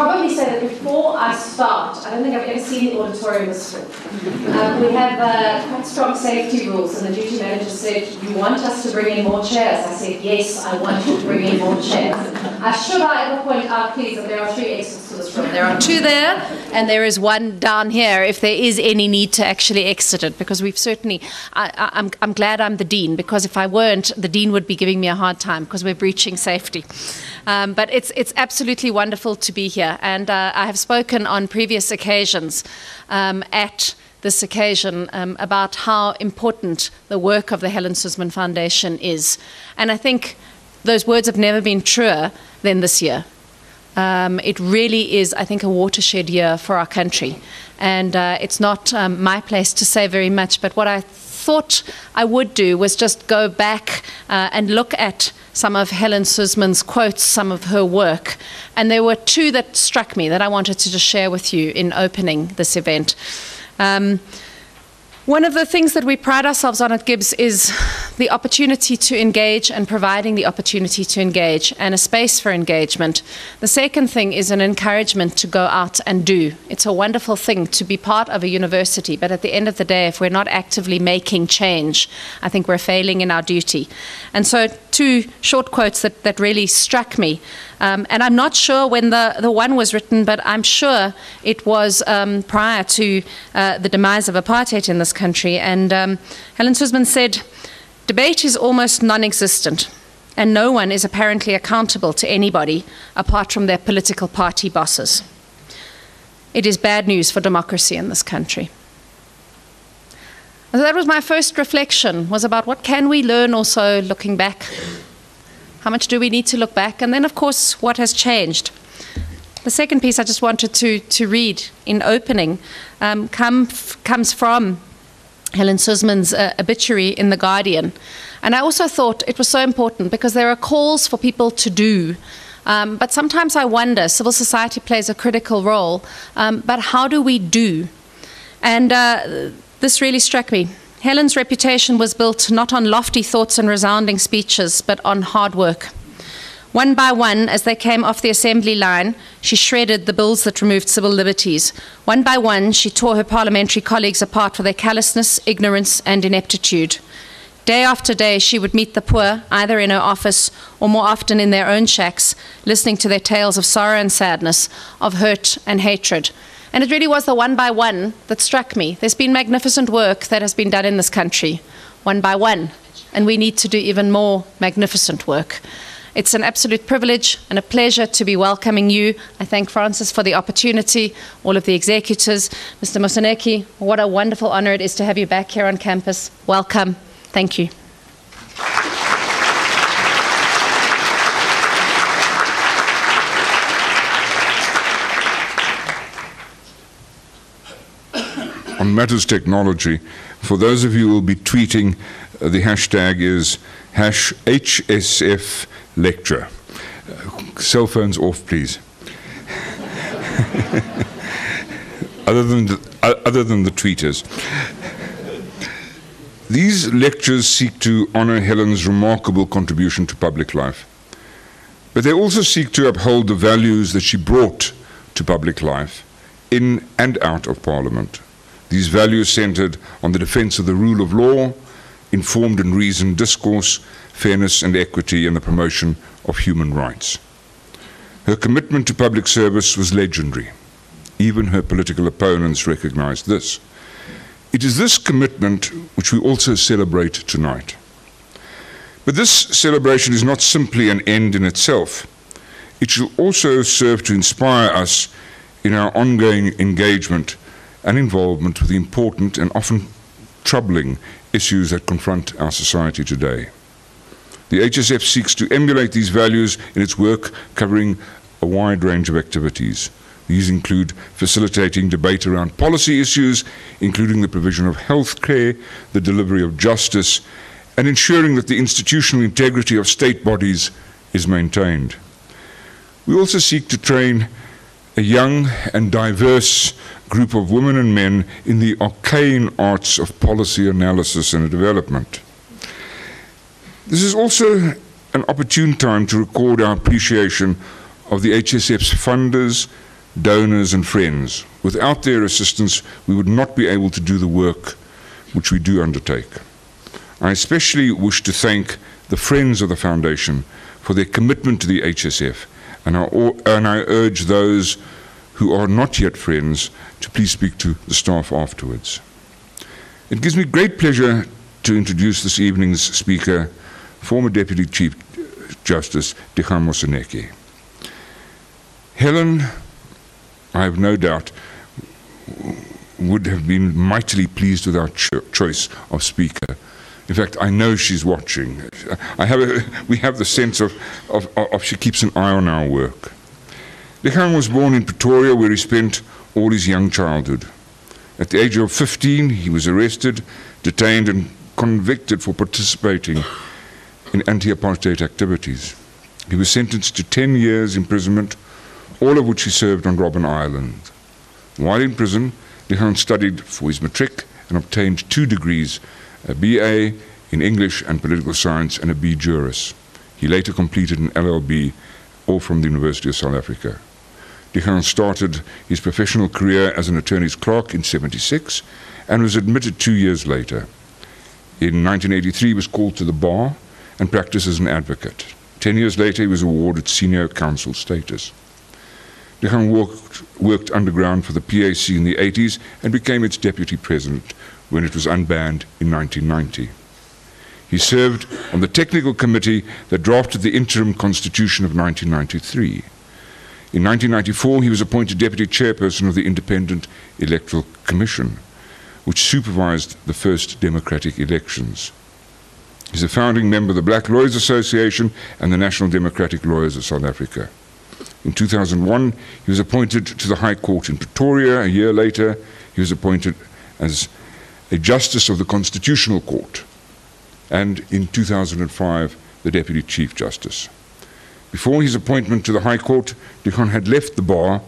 probably say that before I start, I don't think I've ever seen the auditorium this full. Um, we have uh, quite strong safety rules, and the duty manager said, You want us to bring in more chairs? I said, Yes, I want you to bring in more chairs. I should I ever point out, please, that there are three exits to this room. There are two there, and there is one down here if there is any need to actually exit it, because we've certainly, I, I, I'm, I'm glad I'm the dean, because if I weren't, the dean would be giving me a hard time because we're breaching safety. Um, but it's, it's absolutely wonderful to be here. And uh, I have spoken on previous occasions um, at this occasion um, about how important the work of the Helen Suzman Foundation is. And I think those words have never been truer than this year. Um, it really is, I think, a watershed year for our country. And uh, it's not um, my place to say very much, but what I thought I would do was just go back uh, and look at some of Helen Suzman's quotes, some of her work. And there were two that struck me that I wanted to just share with you in opening this event. Um, one of the things that we pride ourselves on at GIBS is the opportunity to engage and providing the opportunity to engage and a space for engagement. The second thing is an encouragement to go out and do. It's a wonderful thing to be part of a university, but at the end of the day, if we're not actively making change, I think we're failing in our duty. And so, two short quotes that, that really struck me. Um, and I'm not sure when the, the one was written, but I'm sure it was um, prior to uh, the demise of apartheid in this country. And um, Helen Suzman said, Debate is almost non existent, and no one is apparently accountable to anybody apart from their political party bosses. It is bad news for democracy in this country. So that was my first reflection was about what can we learn also looking back how much do we need to look back? And then, of course, what has changed? The second piece I just wanted to, to read in opening um, come, comes from Helen Suzman's uh, obituary in The Guardian. And I also thought it was so important because there are calls for people to do. Um, but sometimes I wonder, civil society plays a critical role, um, but how do we do? And uh, this really struck me. Helen's reputation was built not on lofty thoughts and resounding speeches, but on hard work. One by one, as they came off the assembly line, she shredded the bills that removed civil liberties. One by one, she tore her parliamentary colleagues apart for their callousness, ignorance, and ineptitude. Day after day, she would meet the poor, either in her office or more often in their own shacks, listening to their tales of sorrow and sadness, of hurt and hatred, and it really was the one by one that struck me. There's been magnificent work that has been done in this country, one by one, and we need to do even more magnificent work. It's an absolute privilege and a pleasure to be welcoming you. I thank Francis for the opportunity, all of the executors. Mr. Moseneke, what a wonderful honor it is to have you back here on campus. Welcome. Thank you. On Matters Technology. For those of you who will be tweeting, uh, the hashtag is hash HSF lecture. Uh, cell phones off, please. other, than the, uh, other than the tweeters. These lectures seek to honor Helen's remarkable contribution to public life. But they also seek to uphold the values that she brought to public life in and out of Parliament. These values centered on the defense of the rule of law, informed and reasoned discourse, fairness and equity, and the promotion of human rights. Her commitment to public service was legendary. Even her political opponents recognized this. It is this commitment which we also celebrate tonight. But this celebration is not simply an end in itself. It shall also serve to inspire us in our ongoing engagement and involvement with the important and often troubling issues that confront our society today. The HSF seeks to emulate these values in its work covering a wide range of activities. These include facilitating debate around policy issues, including the provision of health care, the delivery of justice, and ensuring that the institutional integrity of state bodies is maintained. We also seek to train a young and diverse group of women and men in the arcane arts of policy analysis and development. This is also an opportune time to record our appreciation of the HSF's funders, donors, and friends. Without their assistance, we would not be able to do the work which we do undertake. I especially wish to thank the friends of the Foundation for their commitment to the HSF, and I, and I urge those who are not yet friends to please speak to the staff afterwards. It gives me great pleasure to introduce this evening's speaker, former Deputy Chief Justice Dikgang Moseneke. Helen, I have no doubt, would have been mightily pleased with our cho- choice of speaker. In fact, I know she's watching. I have a, we have the sense of, of, of she keeps an eye on our work. Dikgang was born in Pretoria, where he spent all his young childhood. At the age of 15, he was arrested, detained, and convicted for participating in anti apartheid activities. He was sentenced to 10 years' imprisonment, all of which he served on Robben Island. While in prison, Dikgang studied for his matric and obtained two degrees a BA in English and Political Science and a B Juris. He later completed an LLB, all from the University of South Africa. Dikgang started his professional career as an attorney's clerk in 76 and was admitted two years later. In 1983, he was called to the bar and practiced as an advocate. Ten years later, he was awarded senior counsel status. Dikgang worked, worked underground for the PAC in the 80s and became its deputy president when it was unbanned in 1990. He served on the technical committee that drafted the interim constitution of 1993. In 1994, he was appointed deputy chairperson of the Independent Electoral Commission, which supervised the first democratic elections. He's a founding member of the Black Lawyers Association and the National Democratic Lawyers of South Africa. In 2001, he was appointed to the High Court in Pretoria. A year later, he was appointed as a Justice of the Constitutional Court. And in 2005, the Deputy Chief Justice. Before his appointment to the High Court, Dikgang had left the bar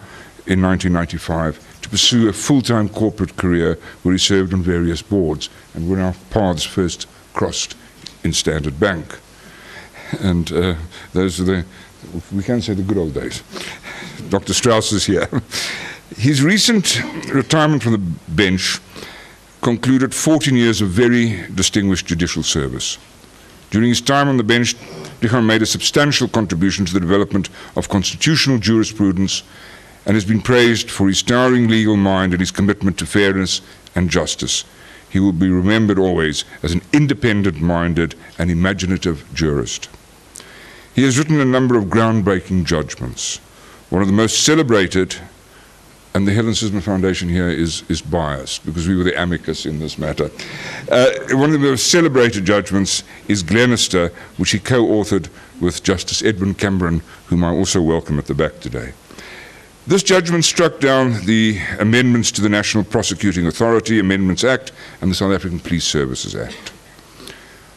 in 1995 to pursue a full time corporate career where he served on various boards and when our paths first crossed in Standard Bank. And uh, those are the, we can say the good old days. Dr. Strauss is here. His recent retirement from the bench concluded 14 years of very distinguished judicial service. During his time on the bench, Dikgang made a substantial contribution to the development of constitutional jurisprudence and has been praised for his towering legal mind and his commitment to fairness and justice. He will be remembered always as an independent minded and imaginative jurist. He has written a number of groundbreaking judgments. One of the most celebrated and the Helen Suzman Foundation here is, is biased because we were the amicus in this matter. Uh, one of the most celebrated judgments is Glenister, which he co authored with Justice Edwin Cameron, whom I also welcome at the back today. This judgment struck down the amendments to the National Prosecuting Authority Amendments Act and the South African Police Services Act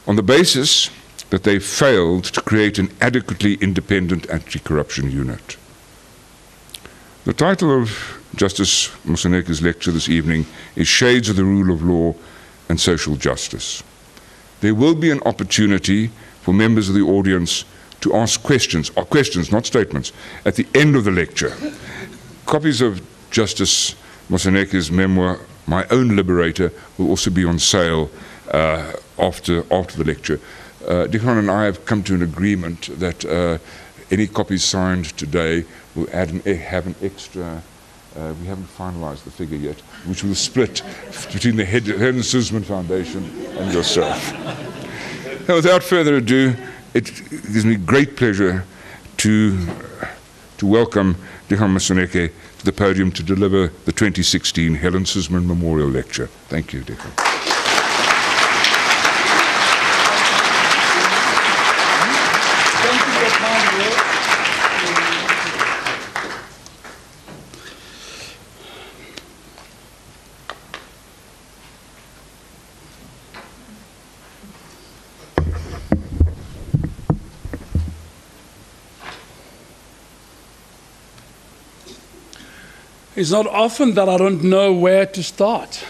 on the basis that they failed to create an adequately independent anti corruption unit. The title of Justice Moseneke's lecture this evening is Shades of the Rule of Law and Social Justice. There will be an opportunity for members of the audience to ask questions, or questions, not statements, at the end of the lecture. Copies of Justice Moseneke's memoir, My Own Liberator, will also be on sale uh, after, after the lecture. Uh, Dikgang and I have come to an agreement that uh, any copies signed today will add an, have an extra. Uh, we haven't finalised the figure yet, which will split between the Helen Suzman Foundation and yourself. now, without further ado, it gives me great pleasure to, to welcome Dikgang Moseneke to the podium to deliver the 2016 Helen Suzman Memorial Lecture. Thank you, Dikgang. It's not often that I don't know where to start.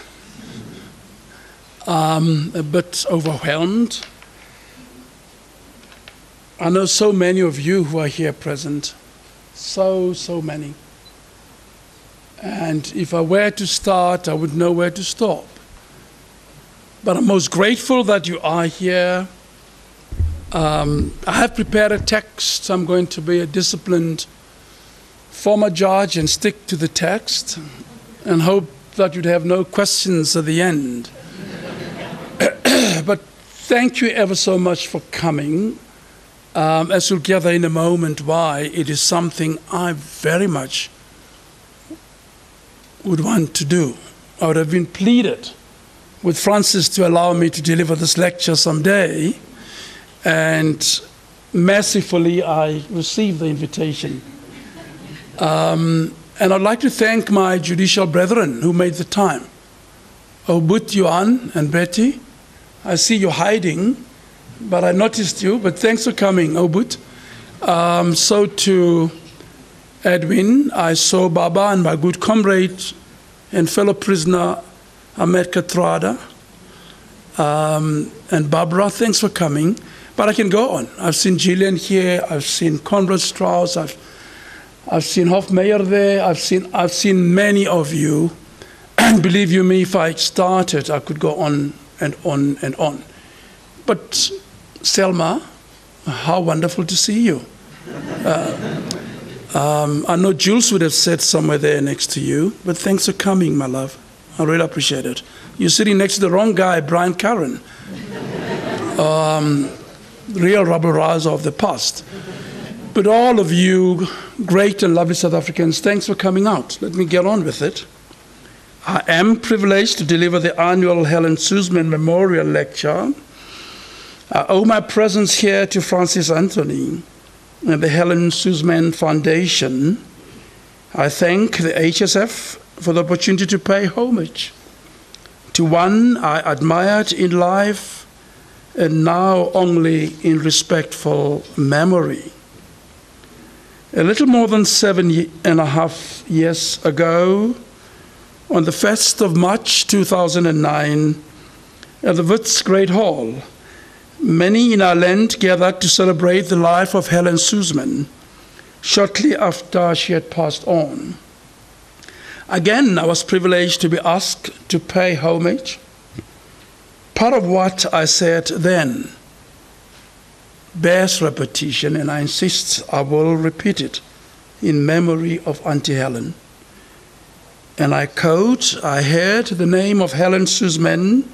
Um, a bit overwhelmed. I know so many of you who are here present. So, so many. And if I were to start, I would know where to stop. But I'm most grateful that you are here. Um, I have prepared a text. I'm going to be a disciplined former judge and stick to the text and hope that you'd have no questions at the end. but thank you ever so much for coming. Um, as you'll gather in a moment why, it is something I very much would want to do. I would have been pleaded with Francis to allow me to deliver this lecture someday, and mercifully I received the invitation. Um, and I'd like to thank my judicial brethren who made the time. Obut, Yuan, and Betty. I see you hiding, but I noticed you. But thanks for coming, Obut. Um, so to Edwin, I saw Baba and my good comrade and fellow prisoner Ahmed Kathrada. Um, and Barbara, thanks for coming. But I can go on. I've seen Gillian here, I've seen Conrad Strauss, I've, I've seen Hofmeyer there, I've seen, I've seen many of you. And believe you me, if I started, I could go on and on and on. But Selma, how wonderful to see you. Uh, um, I know Jules would have said somewhere there next to you, but thanks for coming, my love. I really appreciate it. You're sitting next to the wrong guy, Brian Currin, um, real rouser of the past. But all of you, great and lovely South Africans, thanks for coming out. Let me get on with it. I am privileged to deliver the annual Helen Suzman Memorial Lecture. I owe my presence here to Francis Anthony and the Helen Suzman Foundation. I thank the HSF for the opportunity to pay homage to one I admired in life and now only in respectful memory. A little more than seven and a half years ago, on the 1st of March 2009, at the Wits Great Hall, many in our land gathered to celebrate the life of Helen Suzman shortly after she had passed on. Again, I was privileged to be asked to pay homage. Part of what I said then bears repetition, and I insist I will repeat it in memory of Auntie Helen. And I quote I heard the name of Helen Suzman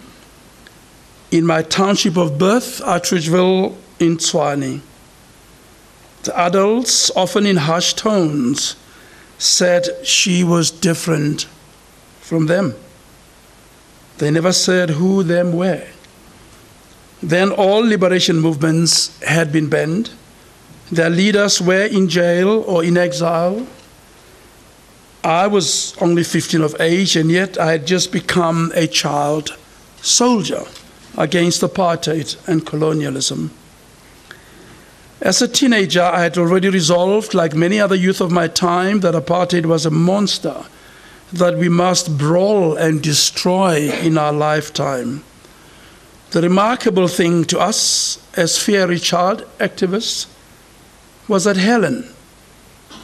in my township of birth, Atteridgeville in Tshwane. The adults, often in harsh tones, said she was different from them. They never said who them were. Then all liberation movements had been banned. Their leaders were in jail or in exile. I was only 15 of age, and yet I had just become a child soldier against apartheid and colonialism. As a teenager, I had already resolved, like many other youth of my time, that apartheid was a monster that we must brawl and destroy in our lifetime. The remarkable thing to us as fiery child activists was that Helen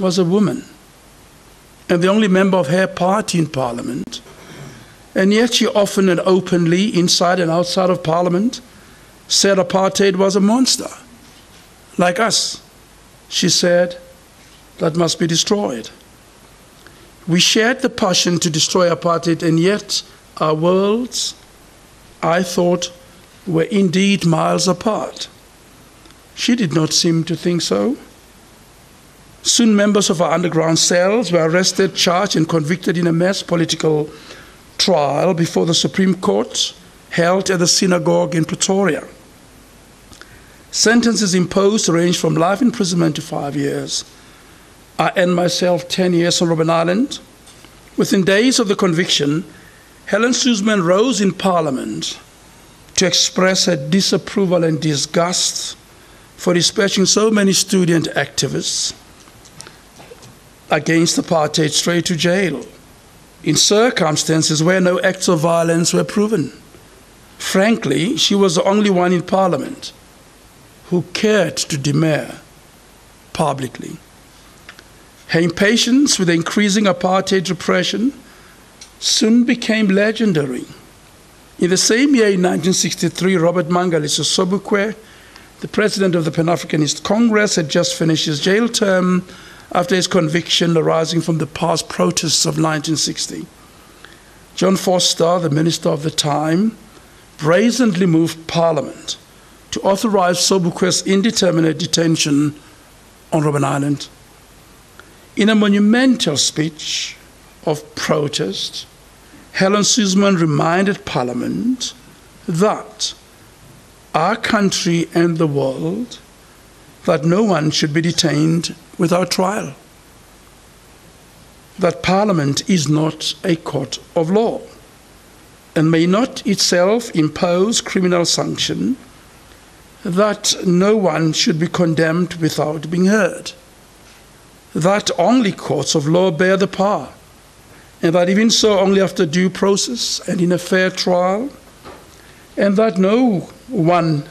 was a woman and the only member of her party in Parliament. And yet she often and openly, inside and outside of Parliament, said apartheid was a monster like us, she said, that must be destroyed. We shared the passion to destroy apartheid, and yet our worlds, I thought, were indeed miles apart. She did not seem to think so. Soon, members of our underground cells were arrested, charged, and convicted in a mass political trial before the Supreme Court held at the synagogue in Pretoria. Sentences imposed range from life imprisonment to five years. I end myself 10 years on Robben Island. Within days of the conviction, Helen Suzman rose in Parliament to express her disapproval and disgust for dispatching so many student activists against apartheid straight to jail in circumstances where no acts of violence were proven. Frankly, she was the only one in Parliament who cared to demur publicly. Her impatience with the increasing apartheid repression soon became legendary. In the same year, in 1963, Robert Mangaliso Sobukwe, the president of the Pan Africanist Congress, had just finished his jail term after his conviction arising from the pass protests of 1960. John Vorster, the minister of the time, brazenly moved Parliament to authorize Sobukwe's indeterminate detention on Robben Island. In a monumental speech of protest, Helen Suzman reminded Parliament that our country and the world that no one should be detained without trial, that Parliament is not a court of law and may not itself impose criminal sanction, that no one should be condemned without being heard, that only courts of law bear the power, and that even so only after due process and in a fair trial, and that no one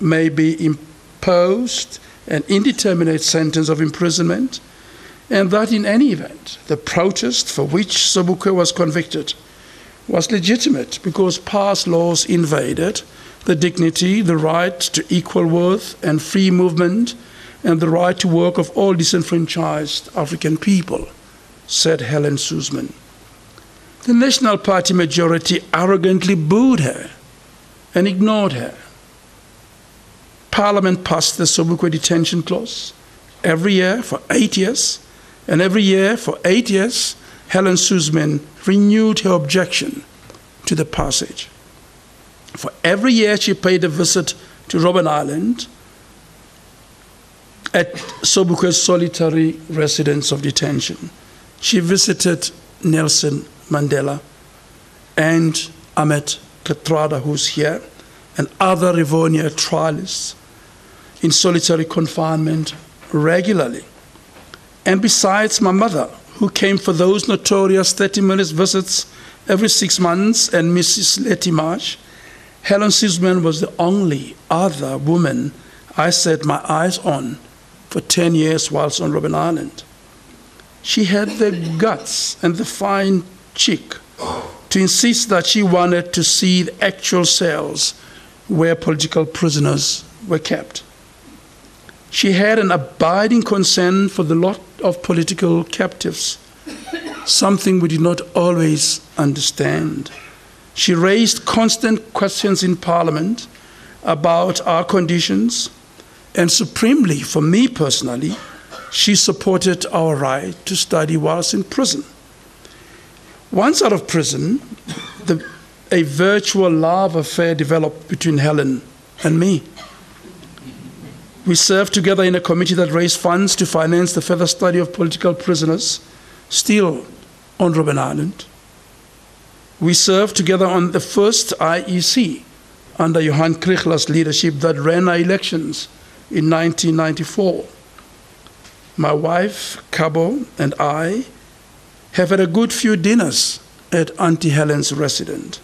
may be imposed an indeterminate sentence of imprisonment, and that in any event, the protest for which Sobukwe was convicted was legitimate because pass laws invaded the dignity, the right to equal worth and free movement, and the right to work of all disenfranchised African people, said Helen Suzman. The National Party majority arrogantly booed her and ignored her. Parliament passed the Sobukwe detention clause every year for eight years, and every year for eight years, Helen Suzman renewed her objection to the passage. For every year, she paid a visit to Robben Island at Sobukwe's solitary residence of detention. She visited Nelson Mandela and Ahmed Kathrada, who's here, and other Rivonia trialists in solitary confinement regularly. And besides my mother, who came for those notorious 30 minute visits every six months, and Mrs. Letty Marsh, Helen Suzman was the only other woman I set my eyes on for 10 years whilst on Robben Island. She had the guts and the fine cheek to insist that she wanted to see the actual cells where political prisoners were kept. She had an abiding concern for the lot of political captives, something we did not always understand. She raised constant questions in Parliament about our conditions, and supremely, for me personally, she supported our right to study whilst in prison. Once out of prison, the, a virtual love affair developed between Helen and me. We served together in a committee that raised funds to finance the further study of political prisoners, still on Robben Island. We served together on the first IEC under Johan Kriegler's leadership that ran our elections in 1994. My wife, Cabo, and I have had a good few dinners at Auntie Helen's residence.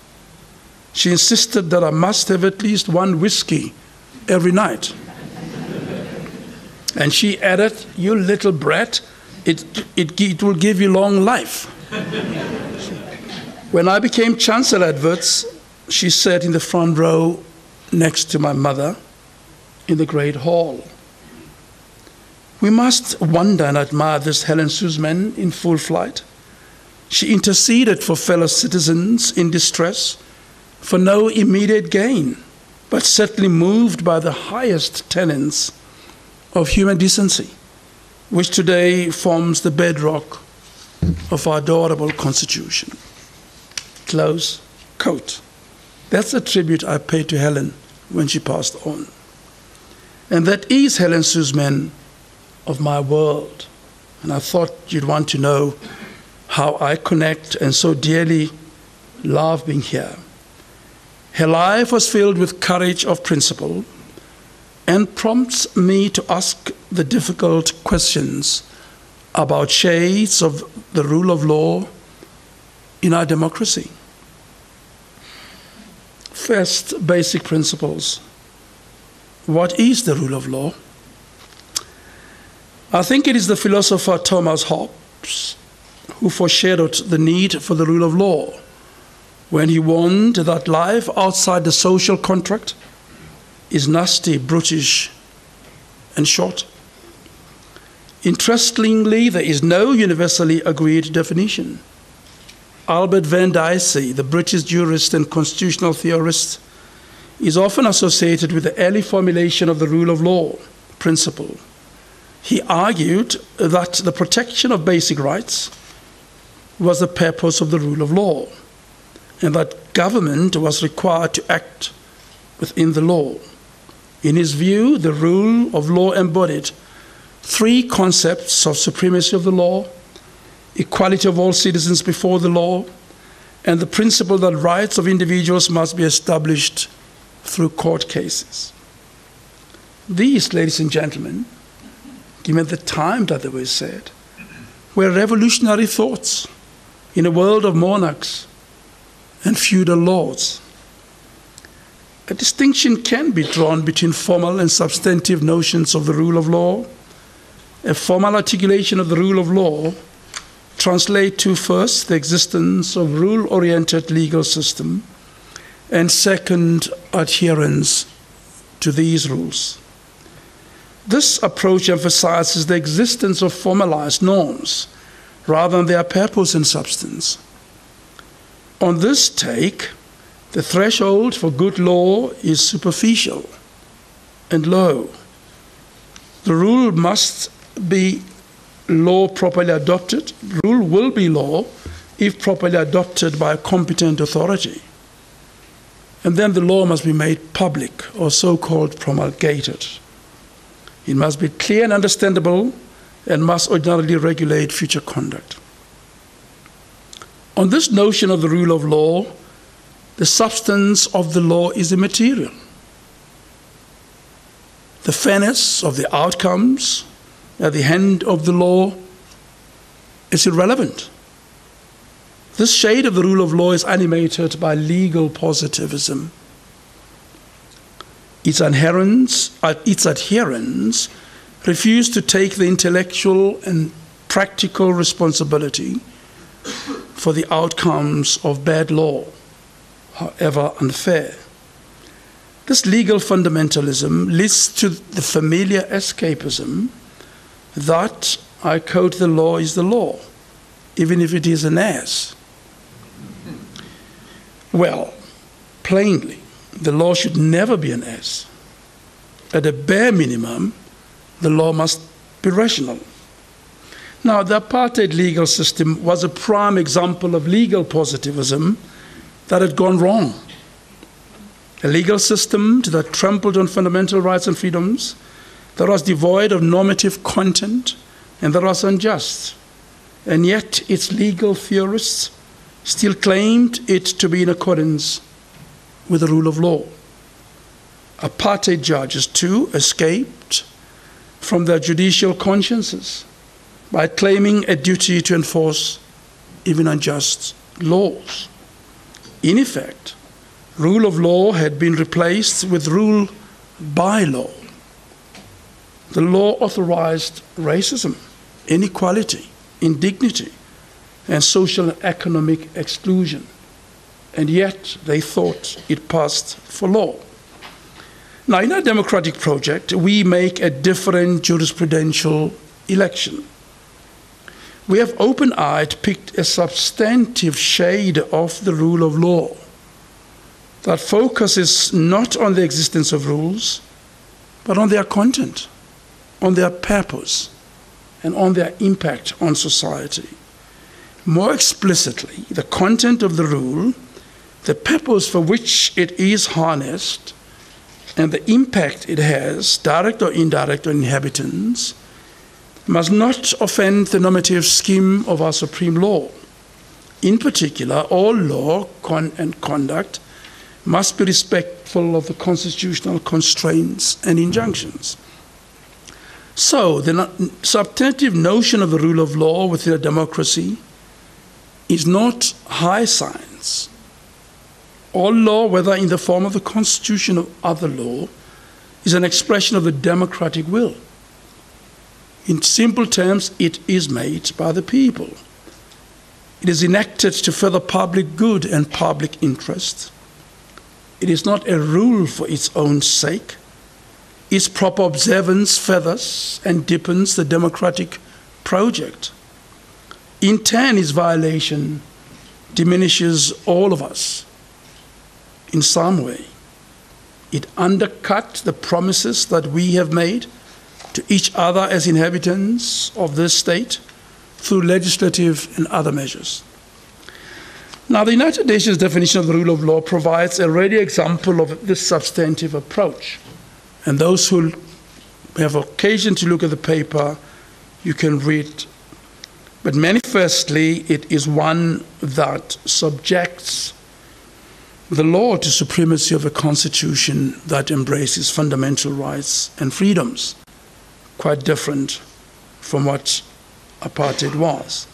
She insisted that I must have at least one whiskey every night. and she added, You little brat, it, it, it will give you long life. When I became Chancellor Wits, she sat in the front row next to my mother in the Great Hall. We must wonder and admire this Helen Suzman in full flight. She interceded for fellow citizens in distress for no immediate gain, but certainly moved by the highest tenets of human decency, which today forms the bedrock of our adorable Constitution close quote. That's a tribute I paid to Helen when she passed on. And that is Helen Suzman of my world. And I thought you'd want to know how I connect and so dearly love being here. Her life was filled with courage of principle and prompts me to ask the difficult questions about shades of the rule of law in our democracy. First, basic principles. What is the rule of law? I think it is the philosopher Thomas Hobbes who foreshadowed the need for the rule of law when he warned that life outside the social contract is nasty, brutish, and short. Interestingly, there is no universally agreed definition. Albert Venn Dicey, the British jurist and constitutional theorist, is often associated with the early formulation of the rule of law principle. He argued that the protection of basic rights was the purpose of the rule of law, and that government was required to act within the law. In his view, the rule of law embodied three concepts of supremacy of the law, equality of all citizens before the law, and the principle that rights of individuals must be established through court cases. These, ladies and gentlemen, given the time that they were said, were revolutionary thoughts in a world of monarchs and feudal lords. A distinction can be drawn between formal and substantive notions of the rule of law. A formal articulation of the rule of law translate to first the existence of rule-oriented legal system and second adherence to these rules. This approach emphasizes the existence of formalized norms rather than their purpose and substance. On this take, the threshold for good law is superficial and low. The rule must be law properly adopted. Rule will be law if properly adopted by a competent authority. And then the law must be made public or so called promulgated. It must be clear and understandable and must ordinarily regulate future conduct. On this notion of the rule of law, the substance of the law is immaterial. The fairness of the outcomes at the hand of the law is irrelevant. This shade of the rule of law is animated by legal positivism. Its adherents, uh, its adherents refuse to take the intellectual and practical responsibility for the outcomes of bad law, however unfair. This legal fundamentalism leads to the familiar escapism that, I quote, the law is the law, even if it is an ass. Well, plainly, the law should never be an ass. At a bare minimum, the law must be rational. Now, the apartheid legal system was a prime example of legal positivism that had gone wrong. A legal system that trampled on fundamental rights and freedoms, that was devoid of normative content, and that was unjust. And yet, its legal theorists still claimed it to be in accordance with the rule of law. Apartheid judges, too, escaped from their judicial consciences by claiming a duty to enforce even unjust laws. In effect, rule of law had been replaced with rule by law. The law authorized racism, inequality, indignity, and social and economic exclusion. And yet they thought it passed for law. Now, in our democratic project, we make a different jurisprudential election we have open eyed picked a substantive shade of the rule of law that focuses not on the existence of rules, but on their content, on their purpose, and on their impact on society. More explicitly, the content of the rule, the purpose for which it is harnessed, and the impact it has, direct or indirect, on inhabitants must not offend the normative scheme of our supreme law. In particular, all law con- and conduct must be respectful of the constitutional constraints and injunctions. So, the no- substantive notion of the rule of law within a democracy is not high science. All law, whether in the form of the constitution or other law, is an expression of the democratic will. In simple terms, it is made by the people. It is enacted to further public good and public interest. It is not a rule for its own sake. Its proper observance feathers and deepens the democratic project. In turn, its violation diminishes all of us in some way. It undercut the promises that we have made to each other as inhabitants of this state through legislative and other measures. Now, the United Nations definition of the rule of law provides a ready example of this substantive approach. And those who have occasion to look at the paper, you can read. But manifestly, it is one that subjects the law to supremacy of a constitution that embraces fundamental rights and freedoms, quite different from what apartheid was.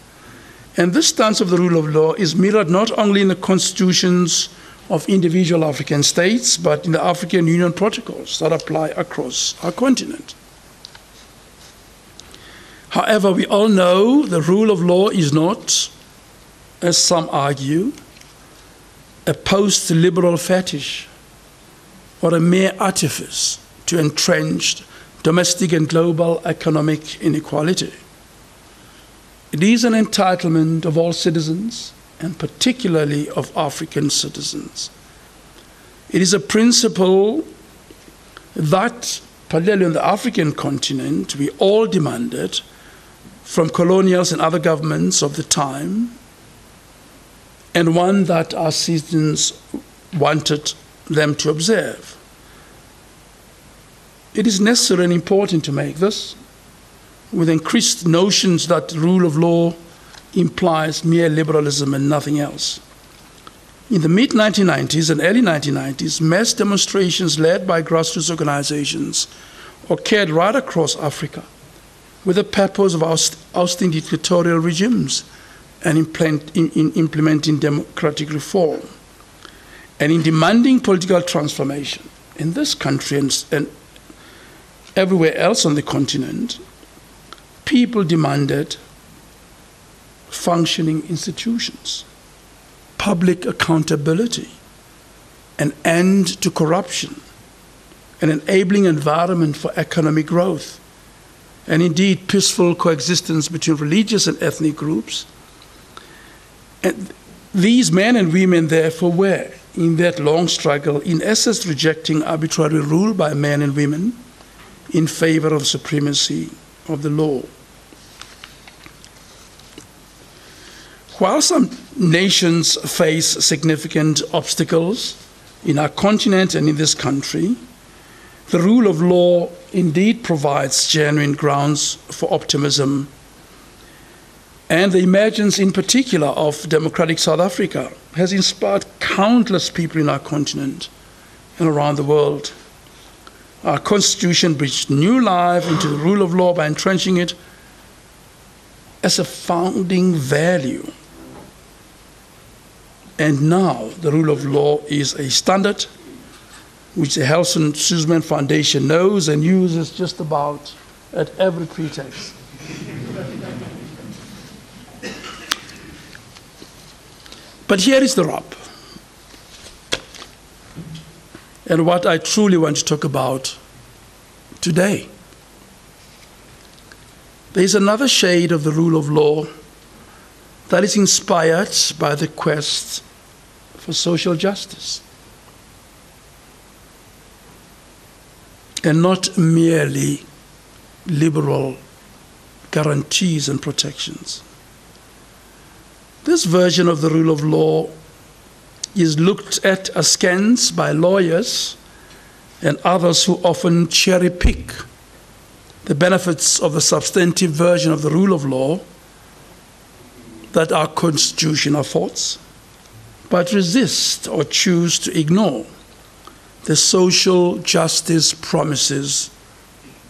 And this stance of the rule of law is mirrored not only in the constitutions of individual African states, but in the African Union protocols that apply across our continent. However, we all know the rule of law is not, as some argue, a post liberal fetish or a mere artifice to entrench domestic and global economic inequality. It is an entitlement of all citizens, and particularly of African citizens. It is a principle that, particularly on the African continent, we all demanded from colonials and other governments of the time, and one that our citizens wanted them to observe. It is necessary and important to make this with increased notions that rule of law implies mere liberalism and nothing else. In the mid 1990s and early 1990s, mass demonstrations led by grassroots organizations occurred right across Africa with the purpose of ousting dictatorial regimes and in implementing democratic reform, and in demanding political transformation in this country and, and everywhere else on the continent, people demanded functioning institutions, public accountability, an end to corruption, an enabling environment for economic growth, and indeed peaceful coexistence between religious and ethnic groups. And these men and women, therefore, were, in that long struggle, in essence rejecting arbitrary rule by men and women in favor of supremacy of the law. While some nations face significant obstacles in our continent and in this country, the rule of law indeed provides genuine grounds for optimism. And the emergence, in particular, of democratic South Africa has inspired countless people in our continent and around the world our Constitution breathed new life into the rule of law by entrenching it as a founding value. And now the rule of law is a standard which the Helen Suzman Foundation knows and uses just about at every pretext. But here is the rub. and what I truly want to talk about today. There is another shade of the rule of law that is inspired by the quest for social justice. And not merely liberal guarantees and protections. This version of the rule of law is looked at askance by lawyers and others who often cherry pick the benefits of the substantive version of the rule of law that our Constitution affords, but resist or choose to ignore the social justice promises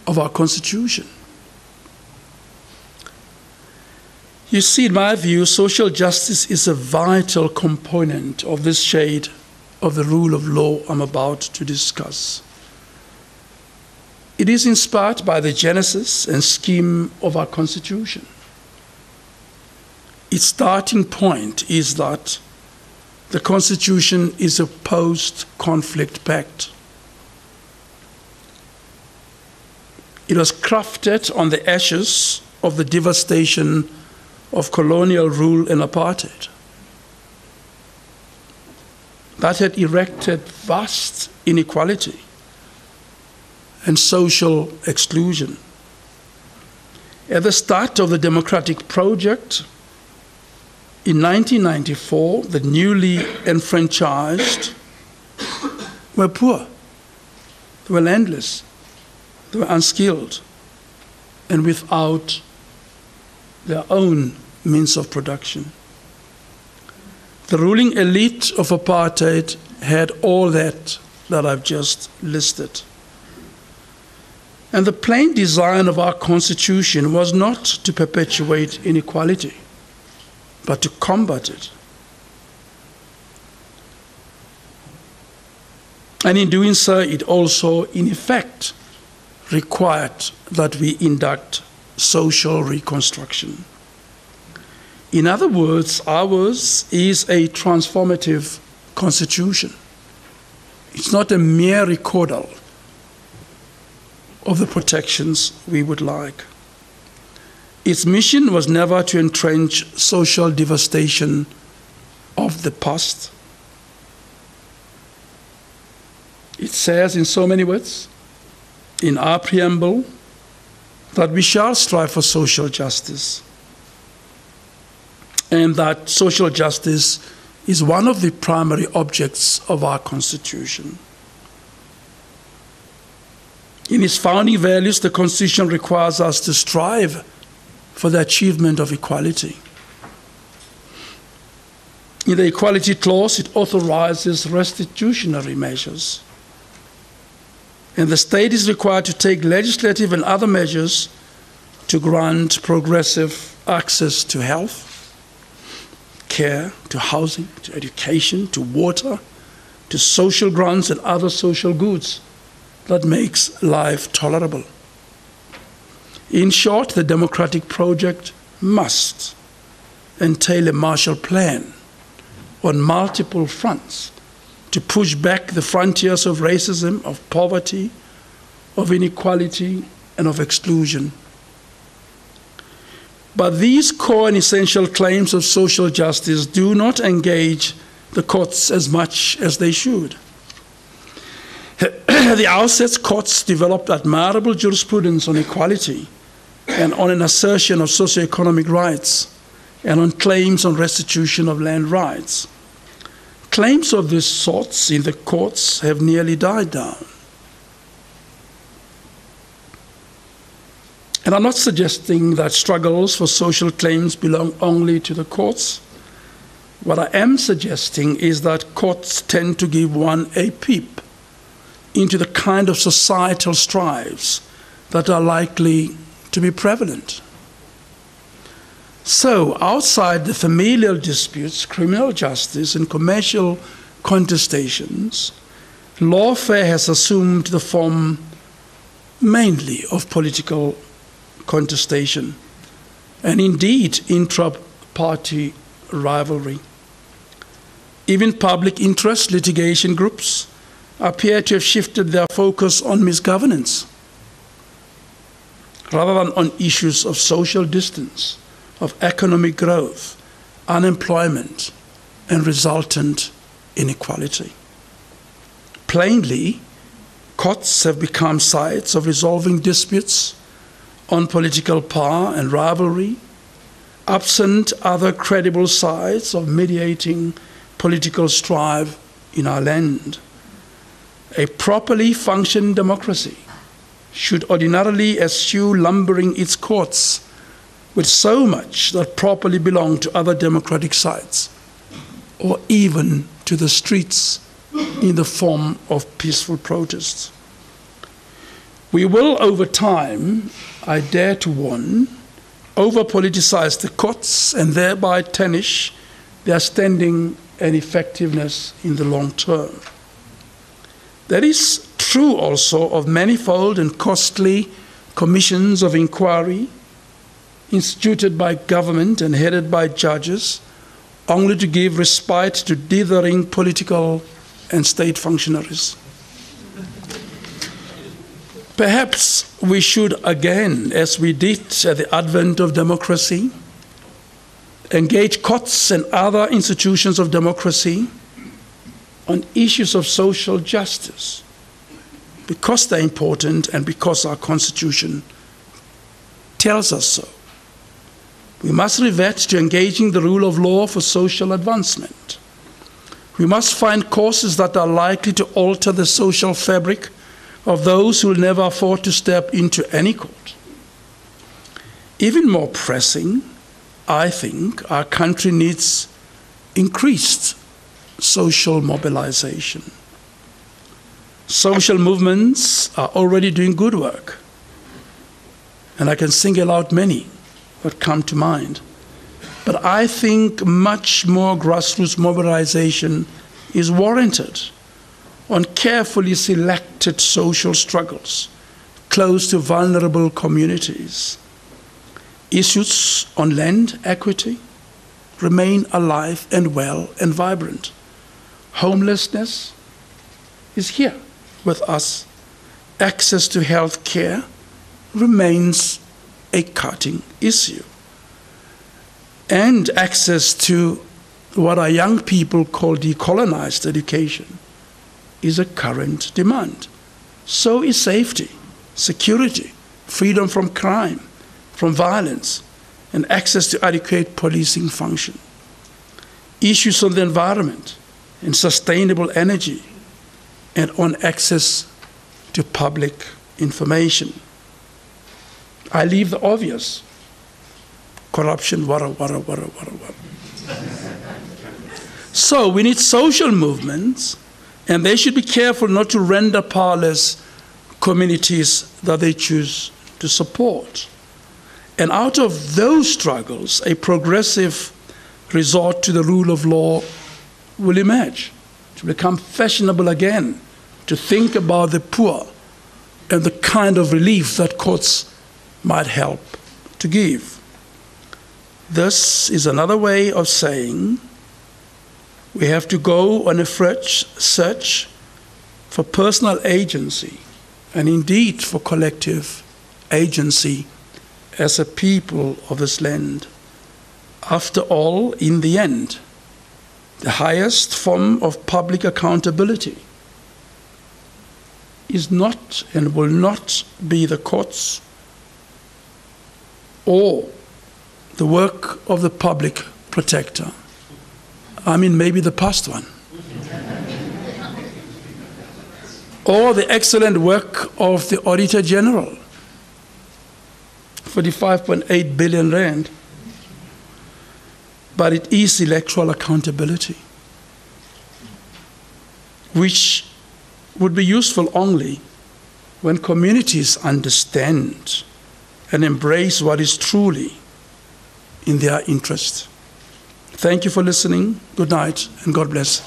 of our Constitution. You see, in my view, social justice is a vital component of this shade of the rule of law I'm about to discuss. It is inspired by the genesis and scheme of our Constitution. Its starting point is that the Constitution is a post conflict pact. It was crafted on the ashes of the devastation of colonial rule and apartheid. That had erected vast inequality and social exclusion. At the start of the democratic project, in 1994, the newly enfranchised were poor, they were landless, they were unskilled, and without their own means of production. The ruling elite of apartheid had all that that I've just listed. And the plain design of our Constitution was not to perpetuate inequality, but to combat it. And in doing so, it also, in effect, required that we induct social reconstruction. In other words, ours is a transformative constitution. It's not a mere recordal of the protections we would like. Its mission was never to entrench social devastation of the past. It says in so many words in our preamble that we shall strive for social justice and that social justice is one of the primary objects of our Constitution. In its founding values, the Constitution requires us to strive for the achievement of equality. In the Equality Clause, it authorizes restitutionary measures. And the state is required to take legislative and other measures to grant progressive access to health, care, to housing, to education, to water, to social grants and other social goods that makes life tolerable. In short, the democratic project must entail a Marshall Plan on multiple fronts to push back the frontiers of racism, of poverty, of inequality, and of exclusion. But these core and essential claims of social justice do not engage the courts as much as they should. the outset, courts developed admirable jurisprudence on equality and on an assertion of socio-economic rights and on claims on restitution of land rights. Claims of this sorts in the courts have nearly died down. And I'm not suggesting that struggles for social claims belong only to the courts. What I am suggesting is that courts tend to give one a peep into the kind of societal strives that are likely to be prevalent. So, outside the familial disputes, criminal justice, and commercial contestations, lawfare has assumed the form mainly of political contestation and indeed intra party rivalry. Even public interest litigation groups appear to have shifted their focus on misgovernance rather than on issues of social distance, of economic growth, unemployment, and resultant inequality. Plainly, courts have become sites of resolving disputes on political power and rivalry, absent other credible sites of mediating political strife in our land. A properly functioning democracy should ordinarily eschew lumbering its courts with so much that properly belong to other democratic sites, or even to the streets in the form of peaceful protests. We will, over time, I dare to warn, over politicize the courts and thereby tarnish their standing and effectiveness in the long term. That is true also of manifold and costly commissions of inquiry instituted by government and headed by judges, only to give respite to dithering political and state functionaries. Perhaps we should again, as we did at the advent of democracy, engage courts and other institutions of democracy on issues of social justice because they're important and because our Constitution tells us so. We must revert to engaging the rule of law for social advancement. We must find courses that are likely to alter the social fabric of those who will never afford to step into any court. Even more pressing, I think our country needs increased social mobilization. Social movements are already doing good work, and I can single out many that come to mind. But I think much more grassroots mobilization is warranted on carefully selected social struggles close to vulnerable communities. Issues on land equity remain alive and well and vibrant. Homelessness is here with us. Access to health care remains a cutting issue. And access to what our young people call decolonized education is a current demand. So is safety, security, freedom from crime, from violence, and access to adequate policing function. Issues on the environment and sustainable energy, and on access to public information. I leave the obvious corruption, wara, wara, wara, wara, wara. so we need social movements, and they should be careful not to render powerless communities that they choose to support. And out of those struggles, a progressive resort to the rule of law will emerge, to become fashionable again, to think about the poor and the kind of relief that courts might help to give. This is another way of saying we have to go on a fresh search for personal agency and indeed for collective agency as a people of this land. After all, in the end, the highest form of public accountability is not and will not be the courts or the work of the public protector. I mean, maybe the past one. or the excellent work of the Auditor General, 45.8 billion rand. But it is electoral accountability, which would be useful only when communities understand and embrace what is truly in their interest. Thank you for listening. Good night and God bless.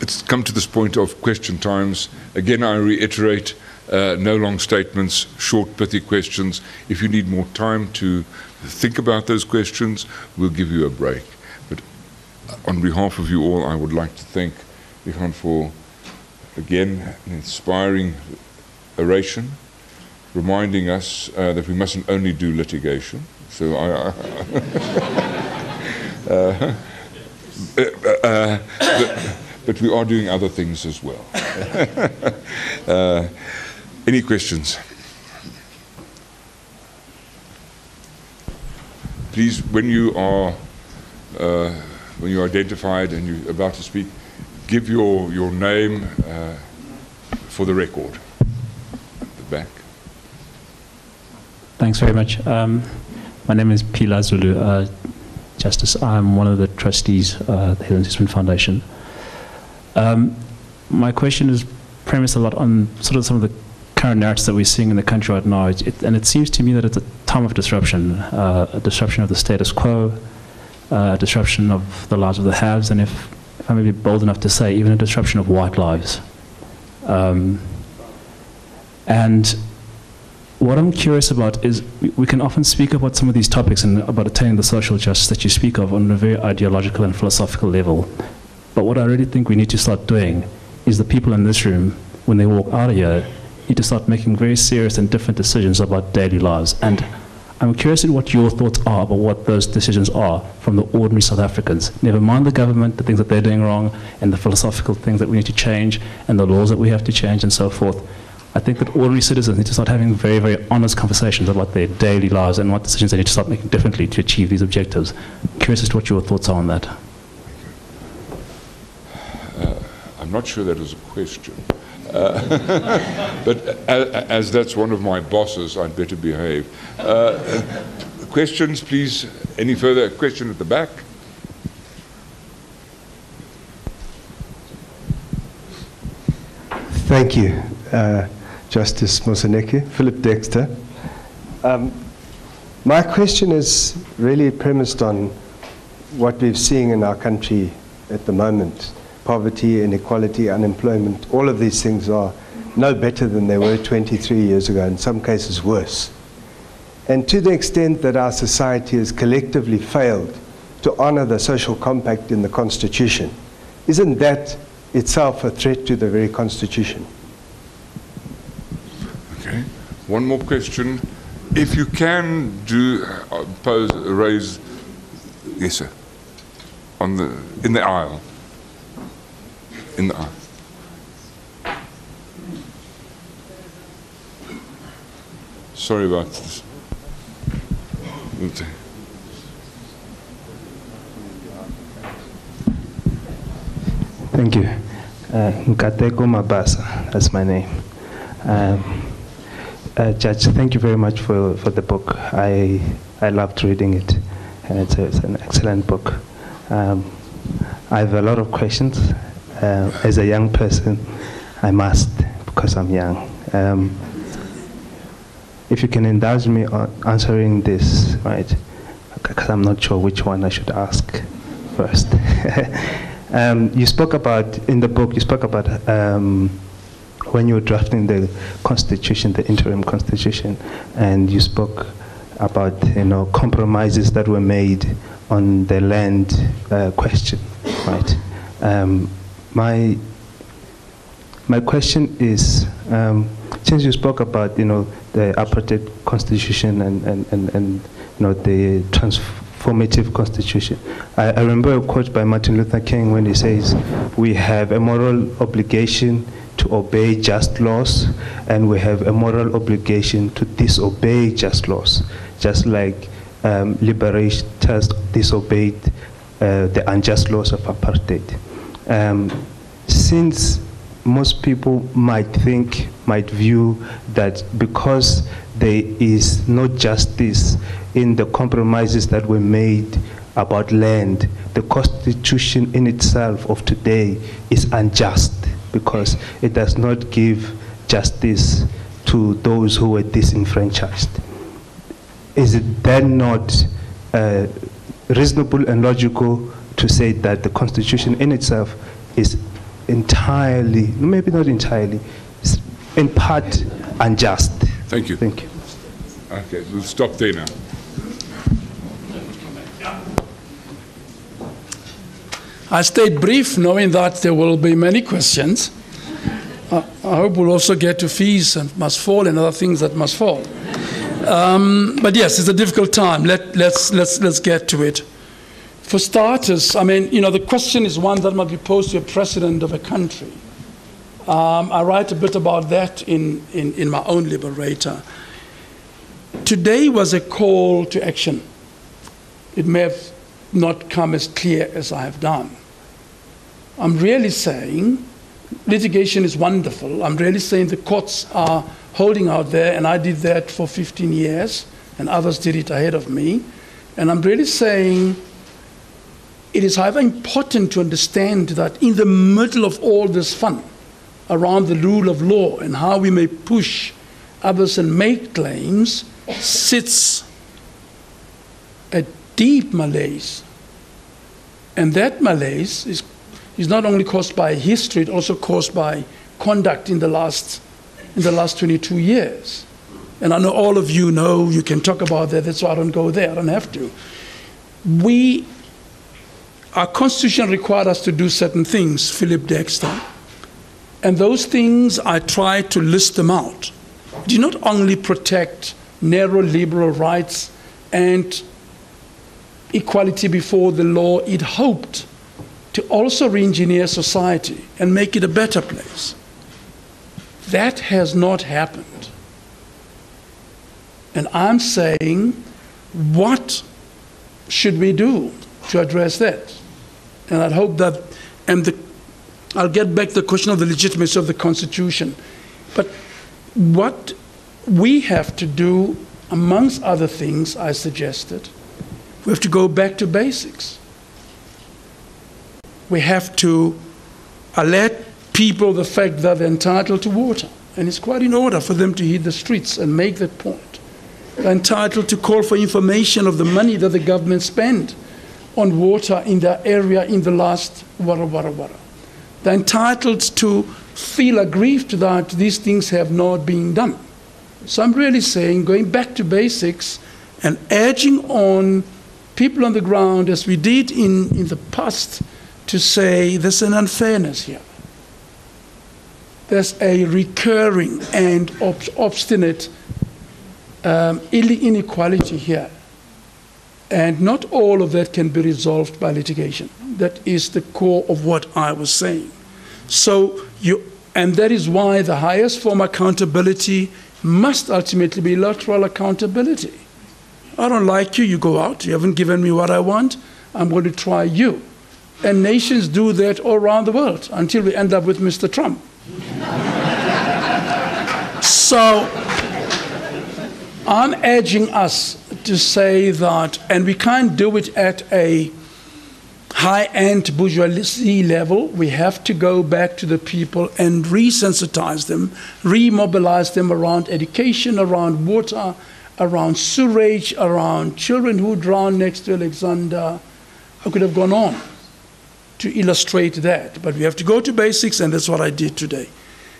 It's come to this point of question times. Again, I reiterate uh, no long statements, short, pithy questions. If you need more time to think about those questions, we'll give you a break. But on behalf of you all, I would like to thank Johan for, again, an inspiring oration, reminding us uh, that we mustn't only do litigation. So I. uh, uh, but, but we are doing other things as well. uh, any questions? Please, when you are uh, when you're identified and you're about to speak, give your your name uh, for the record. At the back. Thanks very much. Um, My name is Pila Zulu. Uh, Justice, I'm one of the trustees uh, of the Helen Suzman Foundation. Um, my question is premised a lot on sort of some of the current narratives that we're seeing in the country right now. It, it, and it seems to me that it's a time of disruption, uh, a disruption of the status quo, uh, a disruption of the lives of the haves, and if, if I may be bold enough to say, even a disruption of white lives. Um, and what I'm curious about is we, we can often speak about some of these topics and about attaining the social justice that you speak of on a very ideological and philosophical level. But what I really think we need to start doing is the people in this room, when they walk out of here, need to start making very serious and different decisions about daily lives. And I'm curious in what your thoughts are about what those decisions are from the ordinary South Africans. Never mind the government, the things that they're doing wrong, and the philosophical things that we need to change, and the laws that we have to change, and so forth. I think that ordinary citizens need to start having very, very honest conversations about their daily lives and what decisions they need to start making differently to achieve these objectives. Curious as to what your thoughts are on that. Uh, I'm not sure that was a question. Uh, but as that's one of my bosses, I'd better behave. Uh, questions, please? Any further question at the back? Thank you, uh, Justice Moseneke. Philip Dexter. Um, my question is really premised on what we're seeing in our country at the moment poverty, inequality, unemployment, all of these things are no better than they were 23 years ago, in some cases worse. And to the extent that our society has collectively failed to honor the social compact in the Constitution, isn't that itself a threat to the very Constitution? Okay. One more question. If you can do uh, pose, raise, yes, sir, on the in the aisle in the. Sorry about this. Thank you. Uh, Mabasa, that's my name. Um, uh, Judge, thank you very much for, for the book. I, I loved reading it, and it's, a, it's an excellent book. Um, I have a lot of questions, uh, as a young person, I must because I'm young. Um, if you can indulge me on answering this, right? Because I'm not sure which one I should ask first. um, you spoke about in the book. You spoke about um, when you were drafting the constitution, the interim constitution, and you spoke about you know compromises that were made on the land uh, question, right? Um, my my question is, um, since you spoke about you know the apartheid constitution and, and, and, and you know the transformative constitution, I, I remember a quote by Martin Luther King when he says, "We have a moral obligation." to obey just laws, and we have a moral obligation to disobey just laws, just like um, liberators disobeyed uh, the unjust laws of apartheid. Um, since most people might think, might view that because there is no justice in the compromises that were made about land, the constitution in itself of today is unjust because it does not give justice to those who were disenfranchised. Is it then not uh, reasonable and logical to say that the Constitution in itself is entirely, maybe not entirely, in part unjust. Thank you. Thank you. Okay, we'll stop there now. I stayed brief, knowing that there will be many questions. I, I hope we'll also get to fees and must fall and other things that must fall. Um, but yes, it's a difficult time. Let, let's, let's, let's get to it. For starters, I mean, you know, the question is one that might be posed to a president of a country. Um, I write a bit about that in, in, in my own Liberator. Today was a call to action. It may have not come as clear as I have done. I'm really saying litigation is wonderful. I'm really saying the courts are holding out there, and I did that for 15 years and others did it ahead of me. And I'm really saying it is however important to understand that in the middle of all this fun around the rule of law and how we may push others and make claims sits a deep malaise. And that malaise is, is not only caused by history, it's also caused by conduct in the last in the last 22 years. And I know all of you know you can talk about that, that's why I don't go there, I don't have to. We, our constitution required us to do certain things, Philip Dexter. And those things, I try to list them out. Do not only protect narrow liberal rights and equality before the law, it hoped to also re engineer society and make it a better place. That has not happened. And I'm saying, what should we do to address that? And I hope that, and the, I'll get back to the question of the legitimacy of the Constitution. But what we have to do, amongst other things I suggested, we have to go back to basics. We have to alert people the fact that they're entitled to water. And it's quite in order for them to hit the streets and make that point. They're entitled to call for information of the money that the government spent on water in their area in the last wara wara wara. They're entitled to feel aggrieved that these things have not been done. So I'm really saying going back to basics and urging on people on the ground, as we did in, in the past, to say there's an unfairness here there's a recurring and ob- obstinate um, inequality here. And not all of that can be resolved by litigation. That is the core of what I was saying. So you, and that is why the highest form of accountability must ultimately be lateral accountability. I don't like you, you go out, you haven't given me what I want, I'm going to try you. And nations do that all around the world until we end up with Mr. Trump. so I'm urging us to say that, and we can't do it at a high end bourgeoisie level. We have to go back to the people and resensitize them, remobilize them around education, around water, around sewage, around children who drown next to Alexandra. I could have gone on to illustrate that. But we have to go to basics, and that's what I did today.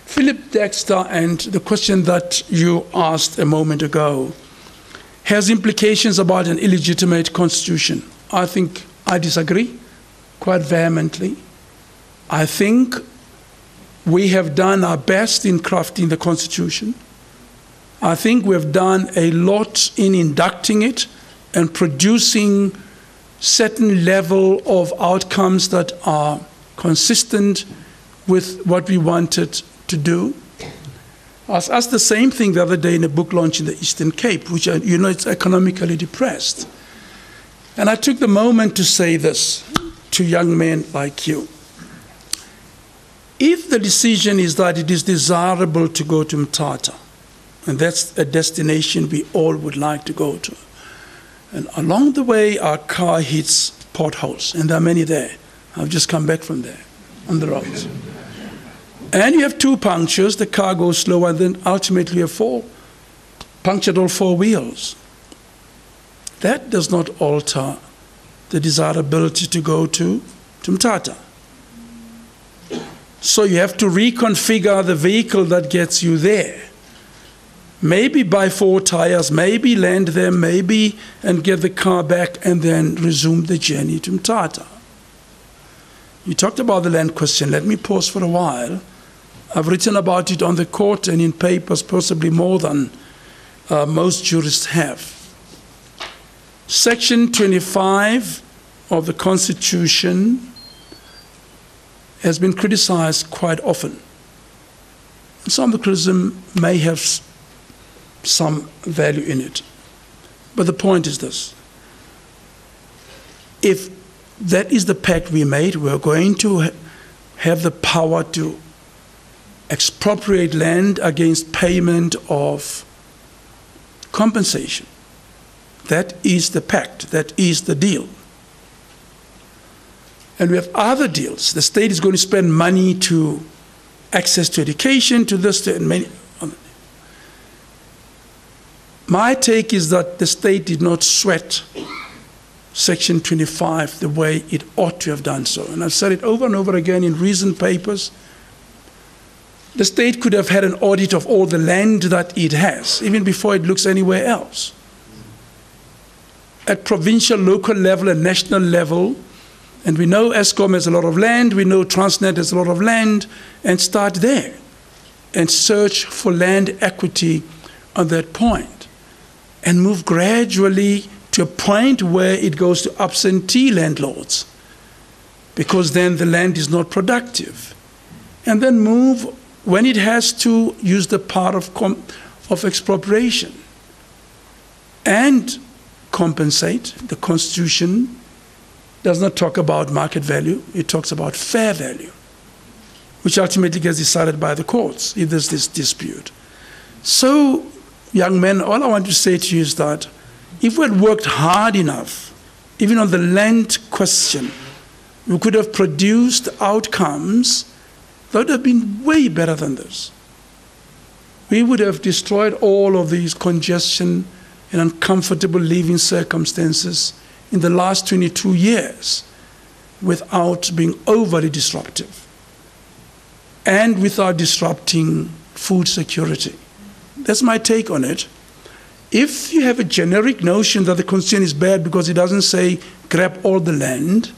Philip Dexter and the question that you asked a moment ago has implications about an illegitimate constitution. I think I disagree quite vehemently. I think we have done our best in crafting the constitution. I think we have done a lot in inducting it and producing certain level of outcomes that are consistent with what we wanted to do. I was asked the same thing the other day in a book launch in the Eastern Cape, which uh, you know it's economically depressed. And I took the moment to say this to young men like you. If the decision is that it is desirable to go to Mthatha, and that's a destination we all would like to go to, and along the way, our car hits potholes, and there are many there. I've just come back from there on the roads. And you have two punctures, the car goes slow, and then ultimately have four, punctured all four wheels. That does not alter the desirability to go to, Tumtata. So you have to reconfigure the vehicle that gets you there maybe buy four tires, maybe land them, maybe and get the car back and then resume the journey to Mthatha. You talked about the land question. Let me pause for a while. I've written about it on the court and in papers, possibly more than uh, most jurists have. Section 25 of the Constitution has been criticized quite often. Some of the criticism may have some value in it. But the point is this if that is the pact we made, we're going to ha- have the power to expropriate land against payment of compensation. That is the pact, that is the deal. And we have other deals. The state is going to spend money to access to education, to this, to many. My take is that the state did not sweat Section 25 the way it ought to have done so. And I've said it over and over again in recent papers. The state could have had an audit of all the land that it has, even before it looks anywhere else. At provincial, local level, and national level, and we know Eskom has a lot of land, we know Transnet has a lot of land, and start there and search for land equity on that point and move gradually to a point where it goes to absentee landlords because then the land is not productive. And then move when it has to use the power of, of expropriation and compensate. The Constitution does not talk about market value, it talks about fair value, which ultimately gets decided by the courts if there's this dispute. So, young men, all I want to say to you is that if we had worked hard enough, even on the land question, we could have produced outcomes that would have been way better than this. We would have destroyed all of these congestion and uncomfortable living circumstances in the last 22 years without being overly disruptive and without disrupting food security. That's my take on it. If you have a generic notion that the constitution is bad because it doesn't say grab all the land,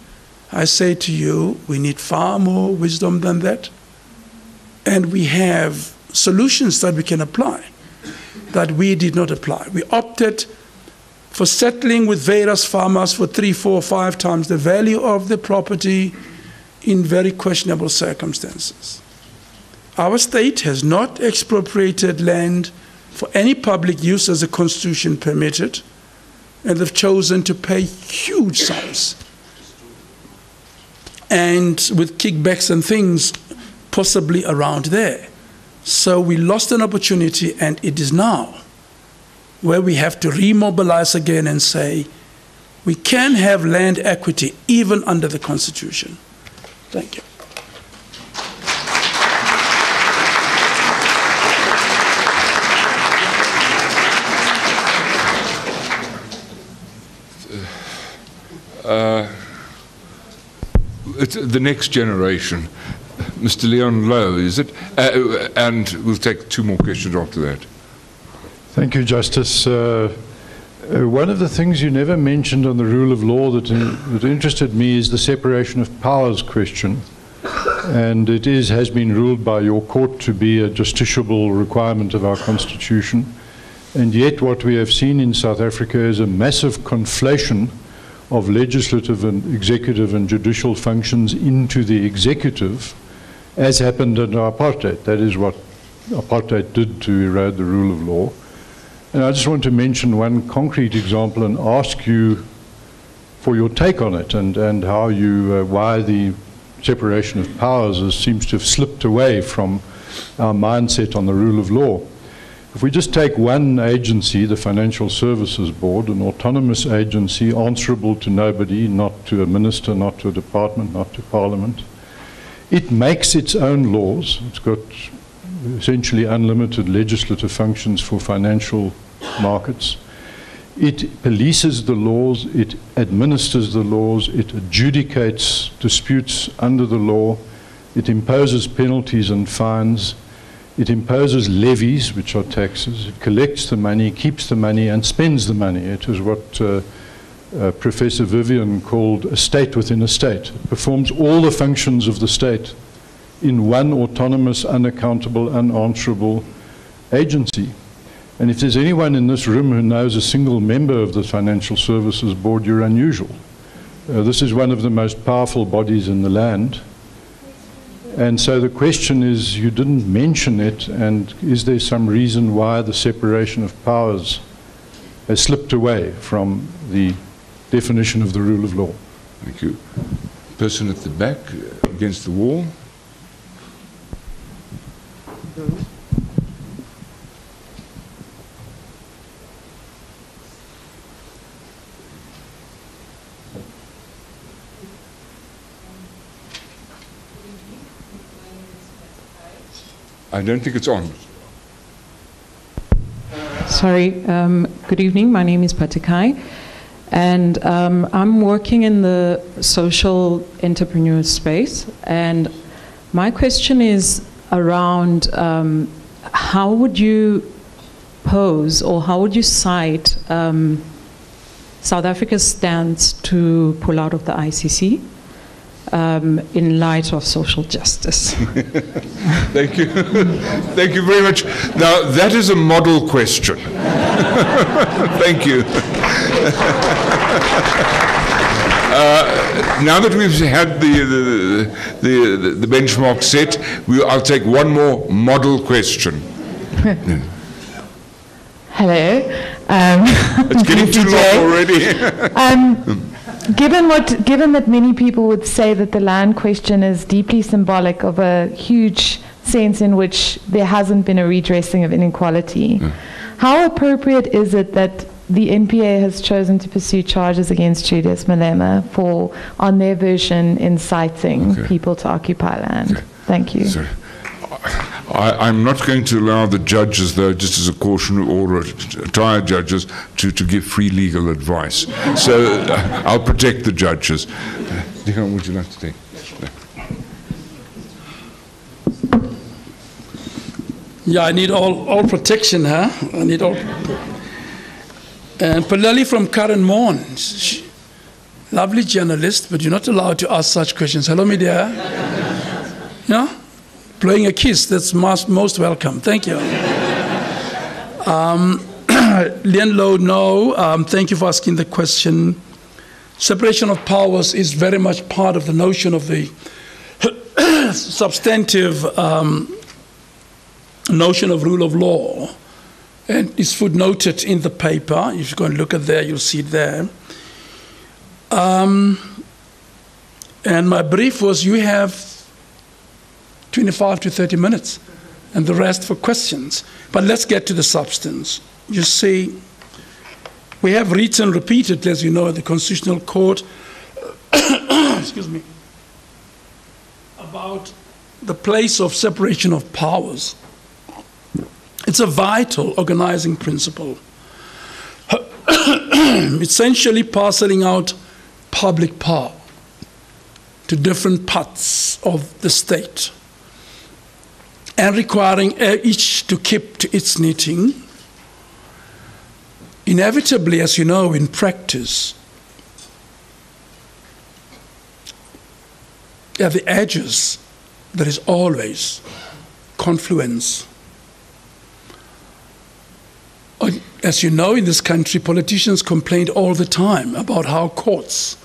I say to you, we need far more wisdom than that. And we have solutions that we can apply that we did not apply. We opted for settling with various farmers for three, four, five times the value of the property in very questionable circumstances. Our state has not expropriated land for any public use as the Constitution permitted, and they've chosen to pay huge sums. And with kickbacks and things possibly around there. So we lost an opportunity, and it is now where we have to remobilize again and say we can have land equity even under the Constitution. Thank you. Uh, it's the next generation. Mr. Leon Louw, is it? Uh, and we'll take two more questions after that. Thank you, Justice. Uh, uh, one of the things you never mentioned on the rule of law that, in, that interested me is the separation of powers question. And it is, has been ruled by your court to be a justiciable requirement of our Constitution. And yet, what we have seen in South Africa is a massive conflation of legislative and executive and judicial functions into the executive, as happened under apartheid. That is what apartheid did to erode the rule of law. And I just want to mention one concrete example and ask you for your take on it and, and how you, uh, why the separation of powers is, seems to have slipped away from our mindset on the rule of law. If we just take one agency, the Financial Services Board, an autonomous agency answerable to nobody, not to a minister, not to a department, not to parliament, it makes its own laws. It's got essentially unlimited legislative functions for financial markets. It polices the laws, it administers the laws, it adjudicates disputes under the law, it imposes penalties and fines it imposes levies, which are taxes. It collects the money, keeps the money, and spends the money. It is what uh, uh, Professor Vivian called a state within a state. It performs all the functions of the state in one autonomous, unaccountable, unanswerable agency. And if there's anyone in this room who knows a single member of the Financial Services Board, you're unusual. Uh, this is one of the most powerful bodies in the land. And so the question is you didn't mention it, and is there some reason why the separation of powers has slipped away from the definition of the rule of law. Thank you. Person at the back, against the wall. I don't think it's on. Sorry, um, good evening. My name is Patikai and um, I'm working in the social entrepreneur space. And my question is around um, how would you pose or how would you cite um, South Africa's stance to pull out of the ICC? Um, in light of social justice. Thank you. Thank you very much. Now, that is a model question. Thank you. Uh, now that we've had the, the, the, the, benchmark set, we, I'll take one more model question. Hello. Um, It's getting too long already. um, given what, given that many people would say that the land question is deeply symbolic of a huge sense in which there hasn't been a redressing of inequality, how appropriate is it that the NPA has chosen to pursue charges against Julius Malema for, on their version, inciting Okay. people to occupy land? Thank you. Sorry. I, I'm not going to allow the judges, though, just as a caution, or retired judges, to, to give free legal advice. So uh, I'll protect the judges. Uh, Dion, would you like to take? Yeah, I need all, all protection, huh? I need all. And Palali from Karen Morn, she, lovely journalist, but you're not allowed to ask such questions. Hello, media. yeah? Blowing a kiss, that's most, most welcome. Thank you. Um, Leon Louw, no, um, thank you for asking the question. Separation of powers is very much part of the notion of the substantive um, notion of rule of law. And it's footnoted in the paper. If you go and look at there, you'll see it there. Um, and my brief was you have 25 to 30 minutes, and the rest for questions. But let's get to the substance. You see, we have written repeatedly, as you know, at the Constitutional Court, excuse me, about the place of separation of powers. It's a vital organizing principle. Essentially, parceling out public power to different parts of the state and requiring each to keep to its knitting. Inevitably, as you know, in practice, at the edges, there is always confluence. As you know, in this country, politicians complain all the time about how courts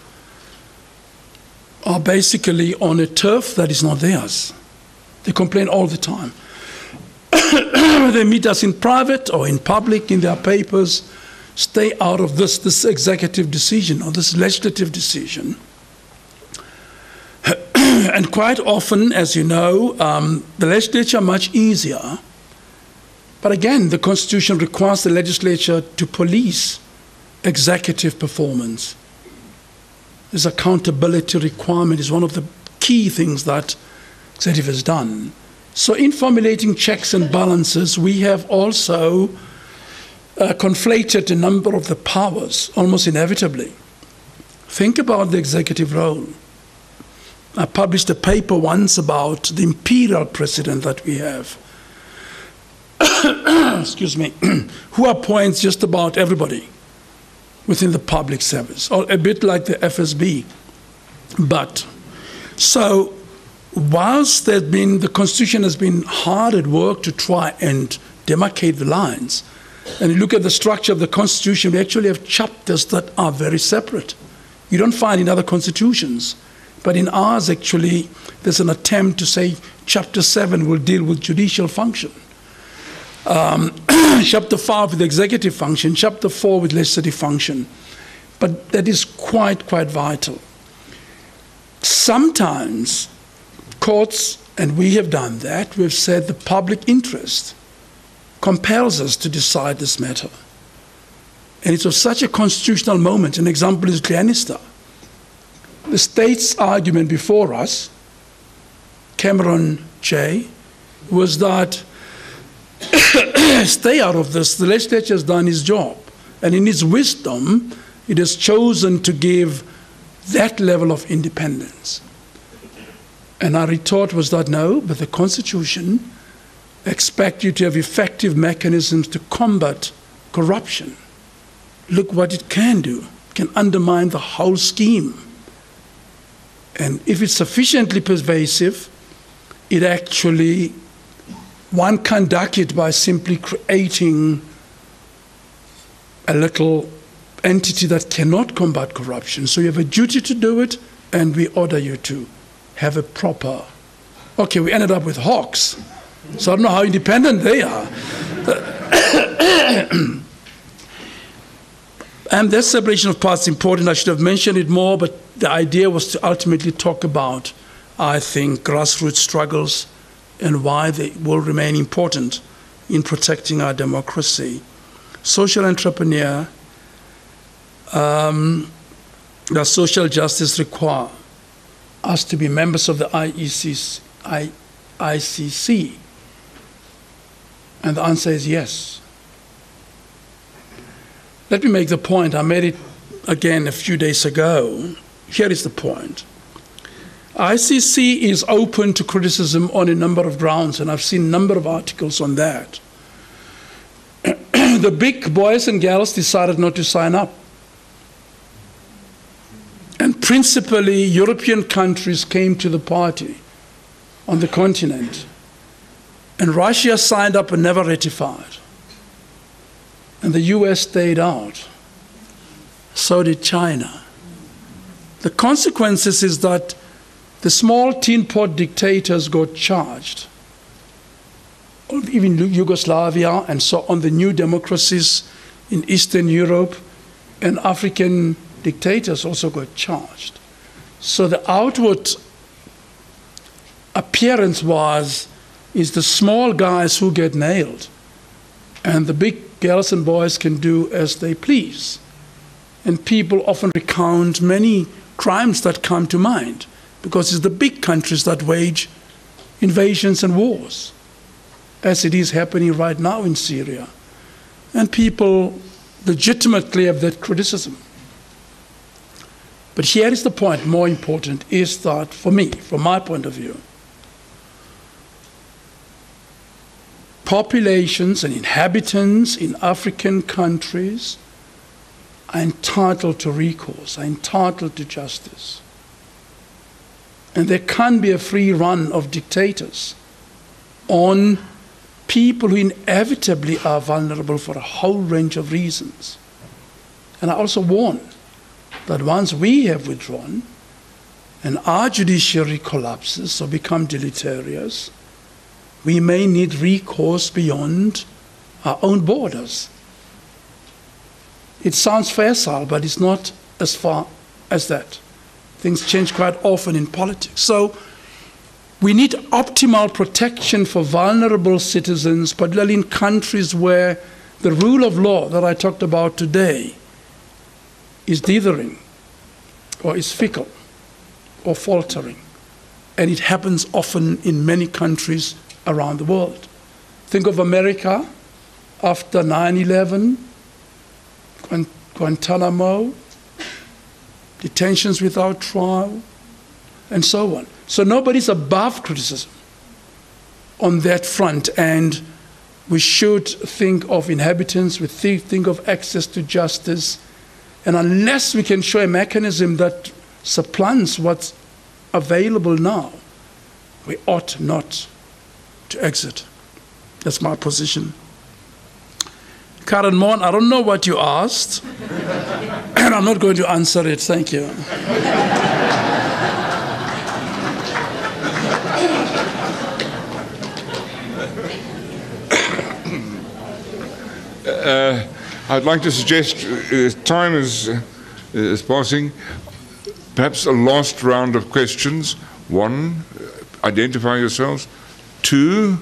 are basically on a turf that is not theirs. They complain all the time. they meet us in private or in public in their papers. Stay out of this, this executive decision or this legislative decision. and quite often, as you know, um, the legislature much easier. But again, the Constitution requires the legislature to police executive performance. This accountability requirement is one of the key things that executive has done. So, in formulating checks and balances, we have also uh, conflated a number of the powers almost inevitably. Think about the executive role. I published a paper once about the imperial president that we have. Excuse me, who appoints just about everybody within the public service, or a bit like the FSB. But so whilst there's been the constitution has been hard at work to try and demarcate the lines and you look at the structure of the constitution we actually have chapters that are very separate you don't find in other constitutions but in ours actually there's an attempt to say chapter 7 will deal with judicial function um, chapter 5 with executive function chapter 4 with legislative function but that is quite quite vital sometimes courts, and we have done that, we've said the public interest compels us to decide this matter. And it's of such a constitutional moment. An example is Glenister. The state's argument before us, Cameron J., was that stay out of this. The legislature has done its job. And in its wisdom, it has chosen to give that level of independence. And our retort was that no, but the Constitution expects you to have effective mechanisms to combat corruption. Look what it can do. It can undermine the whole scheme. And if it's sufficiently pervasive, it actually, one can duck it by simply creating a little entity that cannot combat corruption. So you have a duty to do it, and we order you to have a proper. Okay, we ended up with hawks. So I don't know how independent they are. and that separation of powers is important. I should have mentioned it more, but the idea was to ultimately talk about, I think, grassroots struggles and why they will remain important in protecting our democracy. Social entrepreneur, um, social justice require us to be members of the IEC, I, ICC? And the answer is yes. Let me make the point. I made it again a few days ago. Here is the point. ICC is open to criticism on a number of grounds, and I've seen a number of articles on that. the big boys and girls decided not to sign up. And principally, European countries came to the party on the continent. And Russia signed up and never ratified. And the US stayed out. So did China. The consequences is that the small tin pot dictators got charged. Even Yugoslavia and so on, the new democracies in Eastern Europe and African dictators also got charged. So the outward appearance was is the small guys who get nailed, and the big girls and boys can do as they please. And people often recount many crimes that come to mind because it's the big countries that wage invasions and wars, as it is happening right now in Syria. And people legitimately have that criticism. But here is the point more important is that for me, from my point of view, populations and inhabitants in African countries are entitled to recourse, are entitled to justice. And there can be a free run of dictators on people who inevitably are vulnerable for a whole range of reasons. And I also warn that once we have withdrawn and our judiciary collapses or become deleterious, we may need recourse beyond our own borders. It sounds facile, but it's not as far as that. Things change quite often in politics. So we need optimal protection for vulnerable citizens, particularly in countries where the rule of law that I talked about today is dithering or is fickle or faltering. And it happens often in many countries around the world. Think of America after 9 11, Guantanamo, detentions without trial, and so on. So nobody's above criticism on that front, and we should think of inhabitants, we think of access to justice, and unless we can show a mechanism that supplants what's available now, we ought not to exit. That's my position. Karen Mon, I don't know what you asked, and I'm not going to answer it. Thank you. Uh, I'd like to suggest, uh, time is, uh, is passing, perhaps a last round of questions. One, identify yourselves. Two,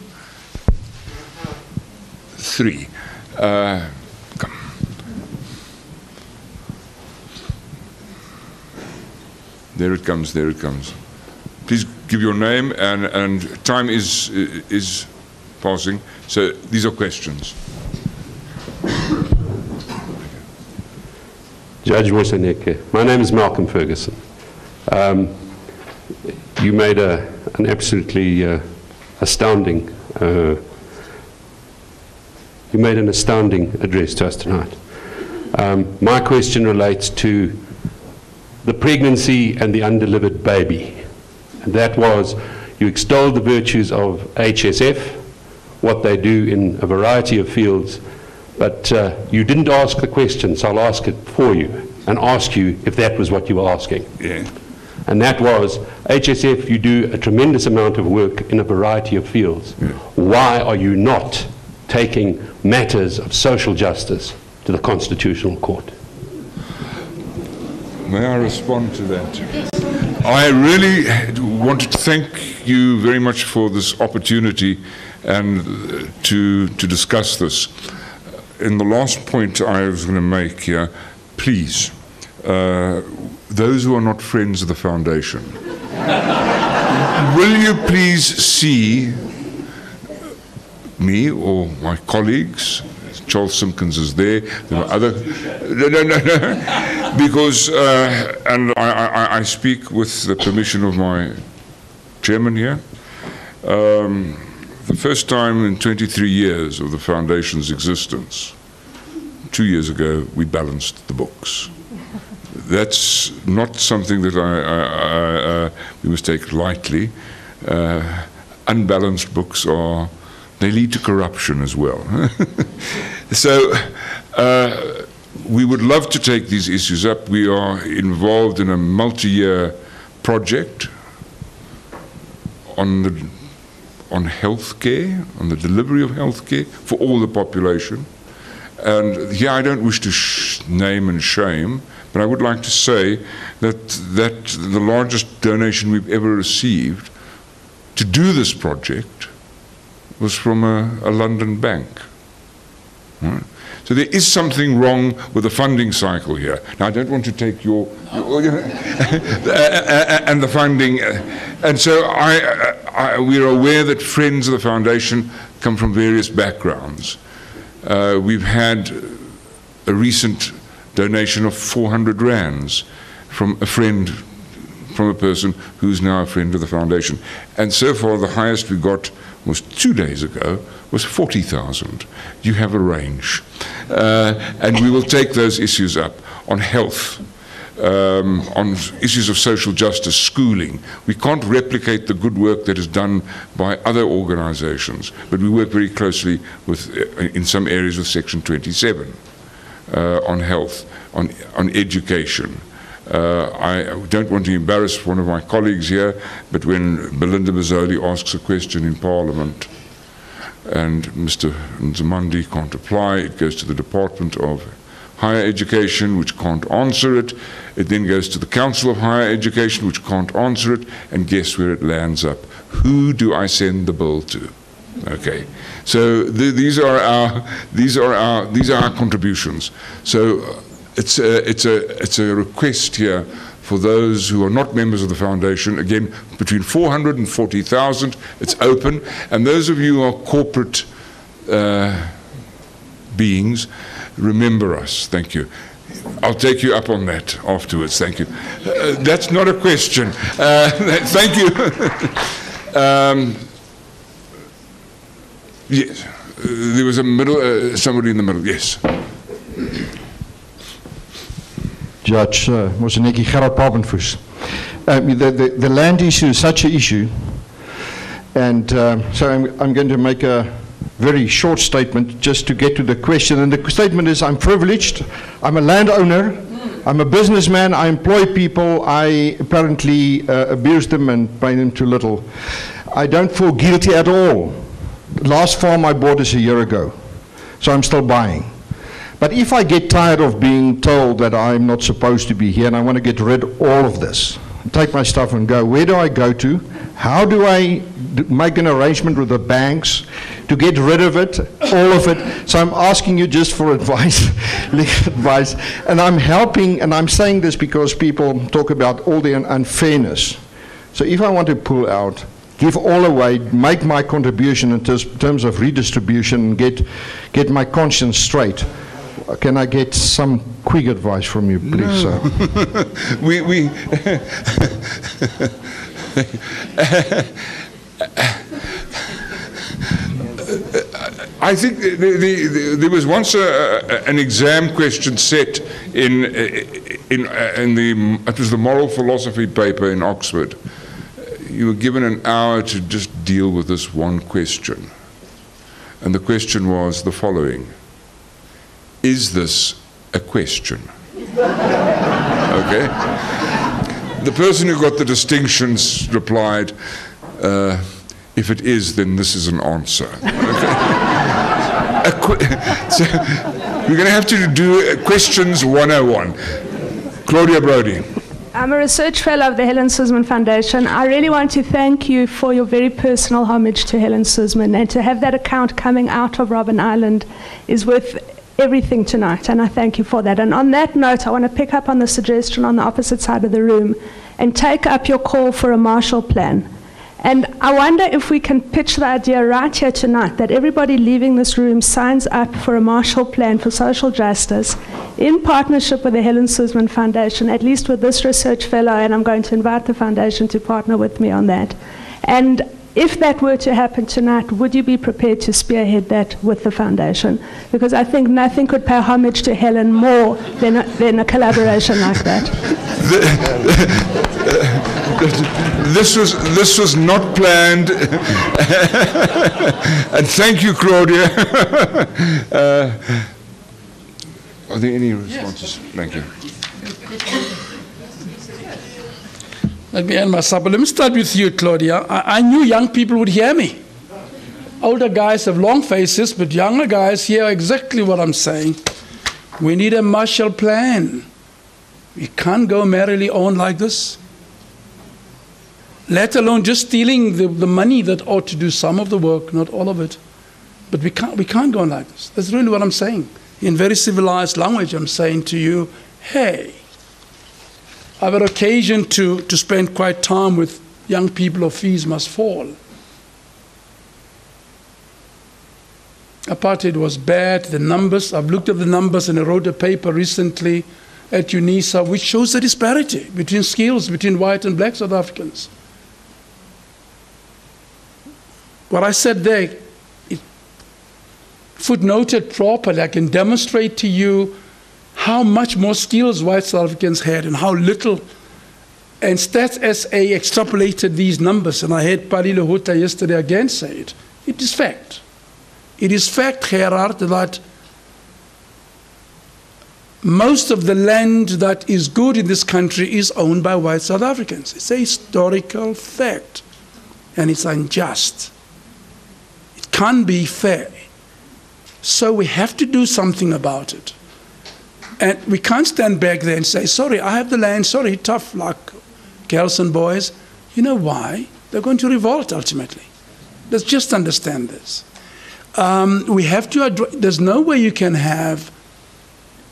three. Uh, come. There it comes, there it comes. Please give your name and, and time is, is passing. So these are questions. Judge Moseneke, my name is Malcolm Ferguson. Um, you made a, an absolutely uh, astounding, uh, you made an astounding address to us tonight. Um, my question relates to the pregnancy and the undelivered baby. And that was, you extolled the virtues of HSF, what they do in a variety of fields, but uh, you didn't ask the question, so I'll ask it for you and ask you if that was what you were asking. Yeah. And that was, HSF, you do a tremendous amount of work in a variety of fields. Why are you not taking matters of social justice to the Constitutional Court? May I respond to that? I really wanted to thank you very much for this opportunity and uh, to, to discuss this. In the last point I was going to make here, please, uh, those who are not friends of the foundation, will you please see me or my colleagues? Charles Simkins is there. There are other. No, no, no, no. Because, uh, and I, I, I speak with the permission of my chairman here. Um, the first time in 23 years of the foundation's existence, two years ago, we balanced the books. That's not something that I, I, uh, we must take lightly. Uh, unbalanced books are, they lead to corruption as well. so, uh, we would love to take these issues up. We are involved in a multi year project on the on healthcare, on the delivery of healthcare for all the population. And here I don't wish to name and shame, but I would like to say that, that the largest donation we've ever received to do this project was from a, a London bank. Right? So there is something wrong with the funding cycle here. Now, I don't want to take your, your uh, uh, uh, and the funding, and so I, I, we're aware that friends of the foundation come from various backgrounds. Uh, we've had a recent donation of 400 rands from a friend, from a person who's now a friend of the foundation, and so far the highest we got was two days ago was 40,000. You have a range. Uh, and we will take those issues up on health, um, on issues of social justice, schooling. We can't replicate the good work that is done by other organizations, but we work very closely with, uh, in some areas with Section 27 uh, on health, on, on education. Uh, I don't want to embarrass one of my colleagues here, but when Belinda Bozzoli asks a question in Parliament and Mr. Nzimande can't reply, it goes to the Department of Higher Education, which can't answer it. It then goes to the Council of Higher Education, which can't answer it, and guess where it lands up? Who do I send the bill to? Okay, so th- these are our these are our these are our contributions. So it's a, it's a it's a request here for those who are not members of the foundation. Again, between 400 and 40,000. It's open, and those of you who are corporate uh, beings, remember us. Thank you. I'll take you up on that afterwards. Thank you. Uh, that's not a question. Uh, thank you. um, yes, there was a middle. Uh, somebody in the middle. Yes. Judge uh, Papenfus. Um, the, the, the, land issue is such an issue, and um, so I'm, I'm, going to make a very short statement just to get to the question. And the statement is I'm privileged, I'm a landowner, I'm a businessman, I employ people, I apparently uh, abuse them and pay them too little. I don't feel guilty at all. The last farm I bought is a year ago, so I'm still buying. But if I get tired of being told that I'm not supposed to be here and I want to get rid of all of this, take my stuff and go, where do I go to? How do I make an arrangement with the banks to get rid of it, all of it? So I'm asking you just for advice, advice. And I'm helping, and I'm saying this because people talk about all the unfairness. So if I want to pull out, give all away, make my contribution in terms of redistribution, get, get my conscience straight. Can I get some quick advice from you, please, sir? we, we I think the, the, the, there was once a, a, an exam question set in, in, in the, it was the moral philosophy paper in Oxford. You were given an hour to just deal with this one question. And the question was the following Is this a question? okay? The person who got the distinctions replied, uh, if it is, then this is an answer. Okay? so we're going to have to do questions 101. Claudia Brody. I'm a research fellow of the Helen Suzman Foundation. I really want to thank you for your very personal homage to Helen Suzman, and to have that account coming out of Robben Island is worth everything tonight, and I thank you for that. And on that note, I want to pick up on the suggestion on the opposite side of the room and take up your call for a Marshall Plan. And I wonder if we can pitch the idea right here tonight that everybody leaving this room signs up for a Marshall Plan for social justice in partnership with the Helen Suzman Foundation, at least with this research fellow, and I'm going to invite the foundation to partner with me on that. And if that were to happen tonight, would you be prepared to spearhead that with the foundation? Because I think nothing could pay homage to Helen more than a, than a collaboration like that. this was this was not planned, and thank you, Claudia. uh, are there any responses? Yes. Thank you. Let me end my supper. Let me start with you, Claudia. I, I knew young people would hear me. Older guys have long faces, but younger guys hear exactly what I'm saying. We need a Marshall Plan. We can't go merrily on like this let alone just stealing the, the money that ought to do some of the work, not all of it. But we can't, we can't go on like this. That's really what I'm saying. In very civilized language, I'm saying to you, hey, I've had occasion to, to spend quite time with young people of fees must fall. Apartheid was bad, the numbers, I've looked at the numbers and I wrote a paper recently at UNISA which shows the disparity between skills between white and black South Africans. What I said there, it footnoted properly, I can demonstrate to you how much more skills white South Africans had and how little. And Stats SA extrapolated these numbers, and I heard Pali Lehohla yesterday again say it. It is fact. It is fact, Gerard, that most of the land that is good in this country is owned by white South Africans. It's a historical fact, and it's unjust It can't be fair. So we have to do something about it. And we can't stand back there and say, sorry, I have the land, sorry, tough luck, girls and boys. You know why? They're going to revolt ultimately. Let's just understand this. Um, we have to address, there's no way you can have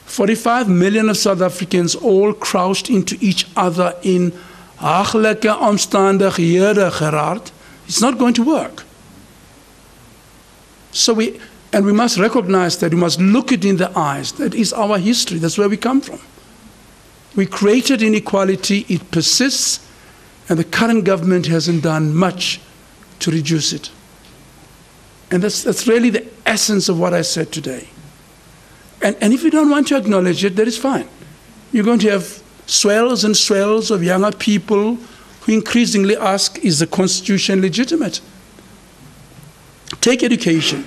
45 million of South Africans all crouched into each other in hagelijke omstandighede, Gerard. It's not going to work. So we, and we must recognize that we must look it in the eyes. That is our history. That's where we come from. We created inequality, it persists, and the current government hasn't done much to reduce it. And that's, that's really the essence of what I said today. And, and if you don't want to acknowledge it, that is fine. You're going to have swells and swells of younger people who increasingly ask, is the Constitution legitimate? Take education.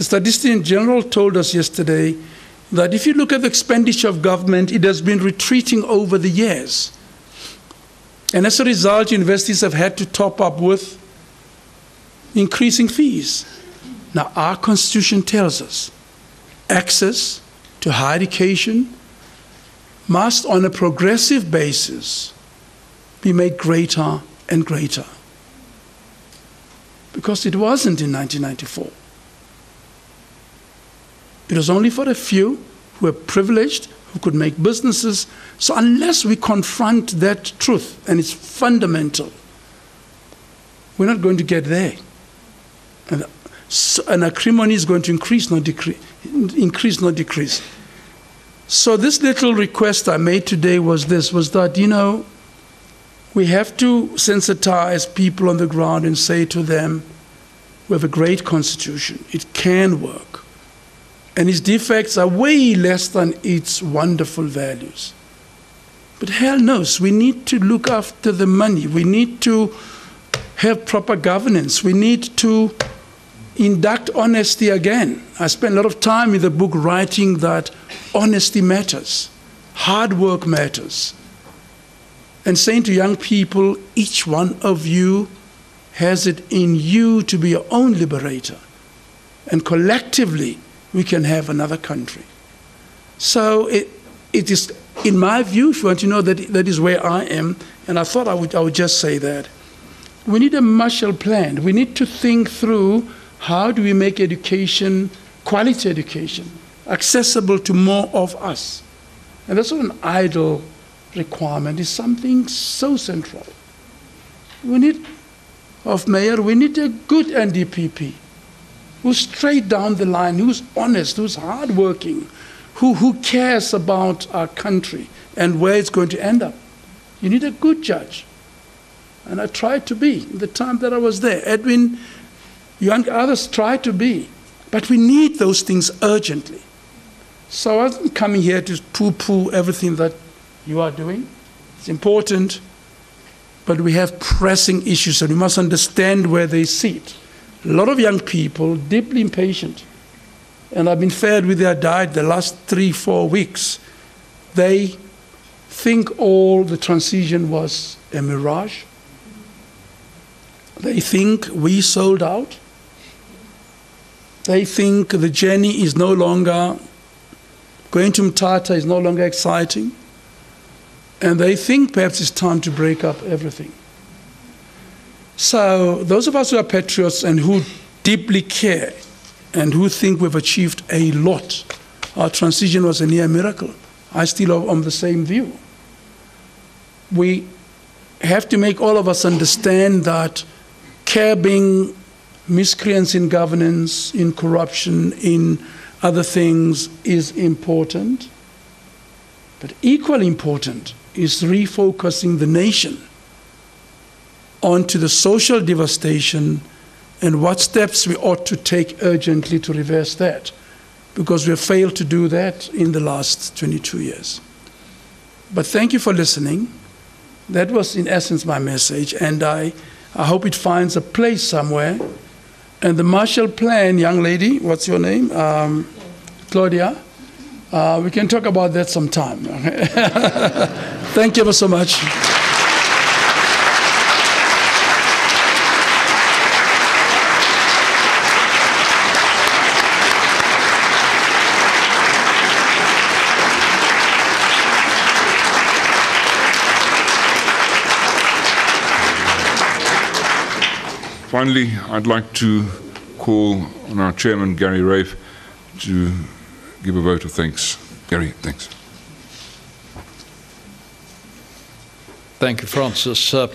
The Statistician General told us yesterday that if you look at the expenditure of government, it has been retreating over the years. And as a result, universities have had to top up with increasing fees. Now, our Constitution tells us access to higher education must, on a progressive basis, be made greater and greater because it wasn't in 1994. It was only for a few who were privileged, who could make businesses. So, unless we confront that truth, and it's fundamental, we're not going to get there. And, so, and acrimony is going to increase, not decrease, increase, not decrease. So this little request I made today was this: was that you know, we have to sensitize people on the ground and say to them, we have a great constitution. It can work, and its defects are way less than its wonderful values. But hell knows, we need to look after the money. We need to have proper governance. We need to induct honesty again. I spent a lot of time in the book writing that honesty matters, hard work matters, and saying to young people, each one of you has it in you to be your own liberator. And collectively, we can have another country. So it, it is in my view, if you want to know, that, that is where I am, and I thought I would, I would just say that. We need a Marshall Plan. We need to think through how do we make education, quality education, accessible to more of us. And that's not an idle requirement, it's something so central. We need, of mayor, we need a good NDPP who's straight down the line, who's honest, who's hardworking, who, who cares about our country and where it's going to end up. You need a good judge. And I tried to be in the time that I was there. Edwin, you and others tried to be. But we need those things urgently. So I wasn't coming here to poo poo everything that you are doing. It's important. But we have pressing issues and we must understand where they sit. A lot of young people, deeply impatient, and I've been fed with their diet the last three, four weeks, they think all the transition was a mirage. They think we sold out. They think the journey is no longer, going to Mthatha is no longer exciting. And they think perhaps it's time to break up everything. So, those of us who are patriots and who deeply care and who think we've achieved a lot. Our transition was a near miracle. I still am on the same view. We have to make all of us understand that curbing miscreants in governance, in corruption, in other things is important. But equally important is refocusing the nation onto the social devastation and what steps we ought to take urgently to reverse that, because we have failed to do that in the last 22 years. But thank you for listening. That was, in essence, my message, and I, I hope it finds a place somewhere. And the Marshall Plan, young lady, what's your name? Um, Claudia. Uh, we can talk about that sometime. Thank you ever so much. Finally, I'd like to call on our chairman, Gary Ralfe, to give a vote of thanks. Gary, thanks. Thank you, Francis. Uh,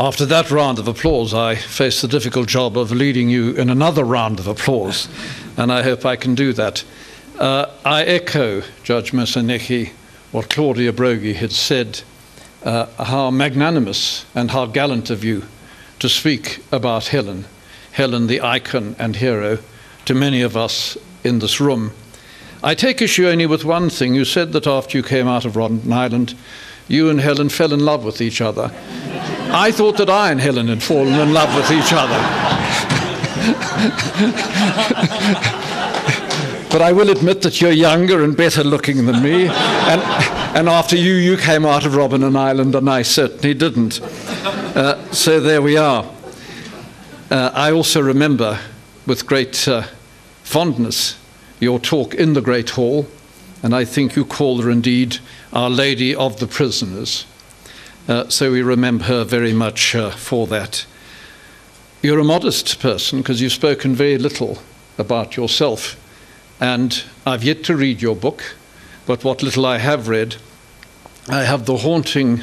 after that round of applause, I face the difficult job of leading you in another round of applause, and I hope I can do that. Uh, I echo Judge Moseneke, what Claudia Brogy had said, uh, how magnanimous and how gallant of you to speak about Helen, Helen the icon and hero to many of us in this room. I take issue only with one thing. You said that after you came out of Robben Island, you and Helen fell in love with each other. I thought that I and Helen had fallen in love with each other. but I will admit that you're younger and better looking than me. And, and after you, you came out of Robben Island, and I certainly didn't. Uh, so there we are. Uh, I also remember with great uh, fondness your talk in the Great Hall, and I think you called her indeed Our Lady of the Prisoners. Uh, so we remember her very much uh, for that. You're a modest person because you've spoken very little about yourself, and I've yet to read your book, but what little I have read, I have the haunting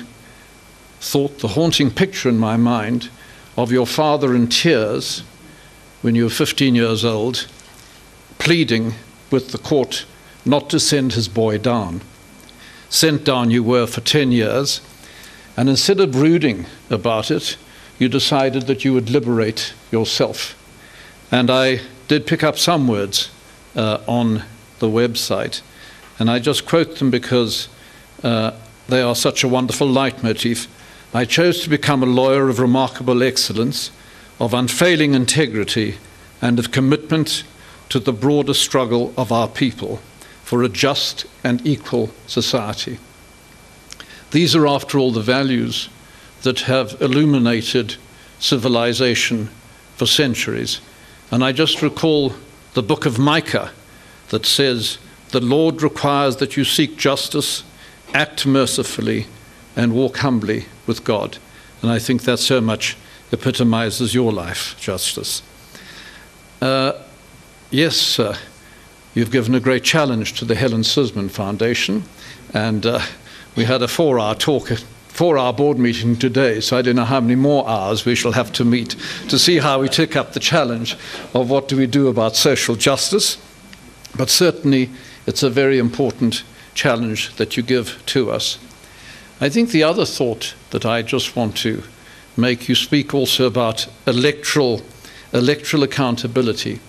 thought, the haunting picture in my mind of your father in tears when you were 15 years old, pleading with the court not to send his boy down. Sent down you were for 10 years, and instead of brooding about it, you decided that you would liberate yourself. And I did pick up some words uh, on the website, and I just quote them because uh, they are such a wonderful leitmotif. I chose to become a lawyer of remarkable excellence, of unfailing integrity, and of commitment to the broader struggle of our people for a just and equal society. These are, after all, the values that have illuminated civilization for centuries. And I just recall the book of Micah that says, The Lord requires that you seek justice, act mercifully, and walk humbly with God. And I think that so much epitomizes your life, Justice. Uh, yes, sir, you've given a great challenge to the Helen Suzman Foundation, and uh, we had a four hour talk four hour board meeting today, so I don't know how many more hours we shall have to meet to see how we take up the challenge of what do we do about social justice. But certainly, it's a very important challenge that you give to us. I think the other thought that I just want to make you speak also about electoral, electoral accountability.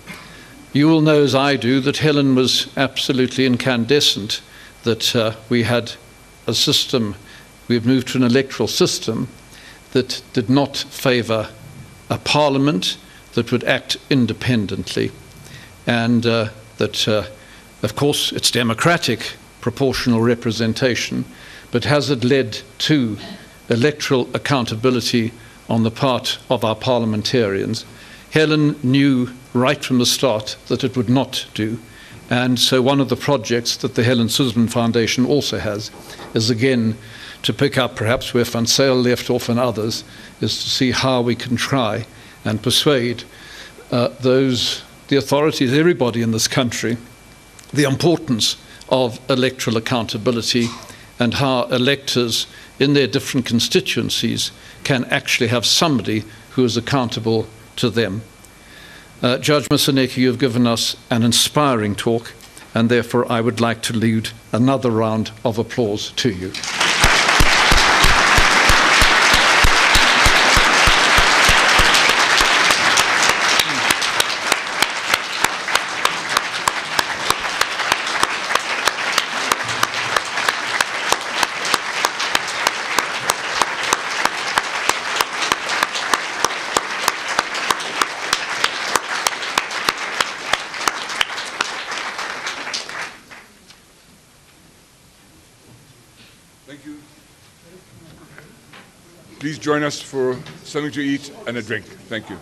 You will know, as I do, that Helen was absolutely incandescent that uh, we had a system we've moved to an electoral system that did not favour a parliament that would act independently, and uh, that, uh, of course, it's democratic proportional representation, but has it led to electoral accountability on the part of our parliamentarians? Helen knew right from the start that it would not do. And so, one of the projects that the Helen Suzman Foundation also has is again to pick up perhaps where Zyl left off and others, is to see how we can try and persuade uh, those, the authorities, everybody in this country, the importance of electoral accountability and how electors in their different constituencies can actually have somebody who is accountable to them. Uh, Judge Moseneke, you've given us an inspiring talk, and therefore I would like to lead another round of applause to you. Please join us for something to eat and a drink. Thank you.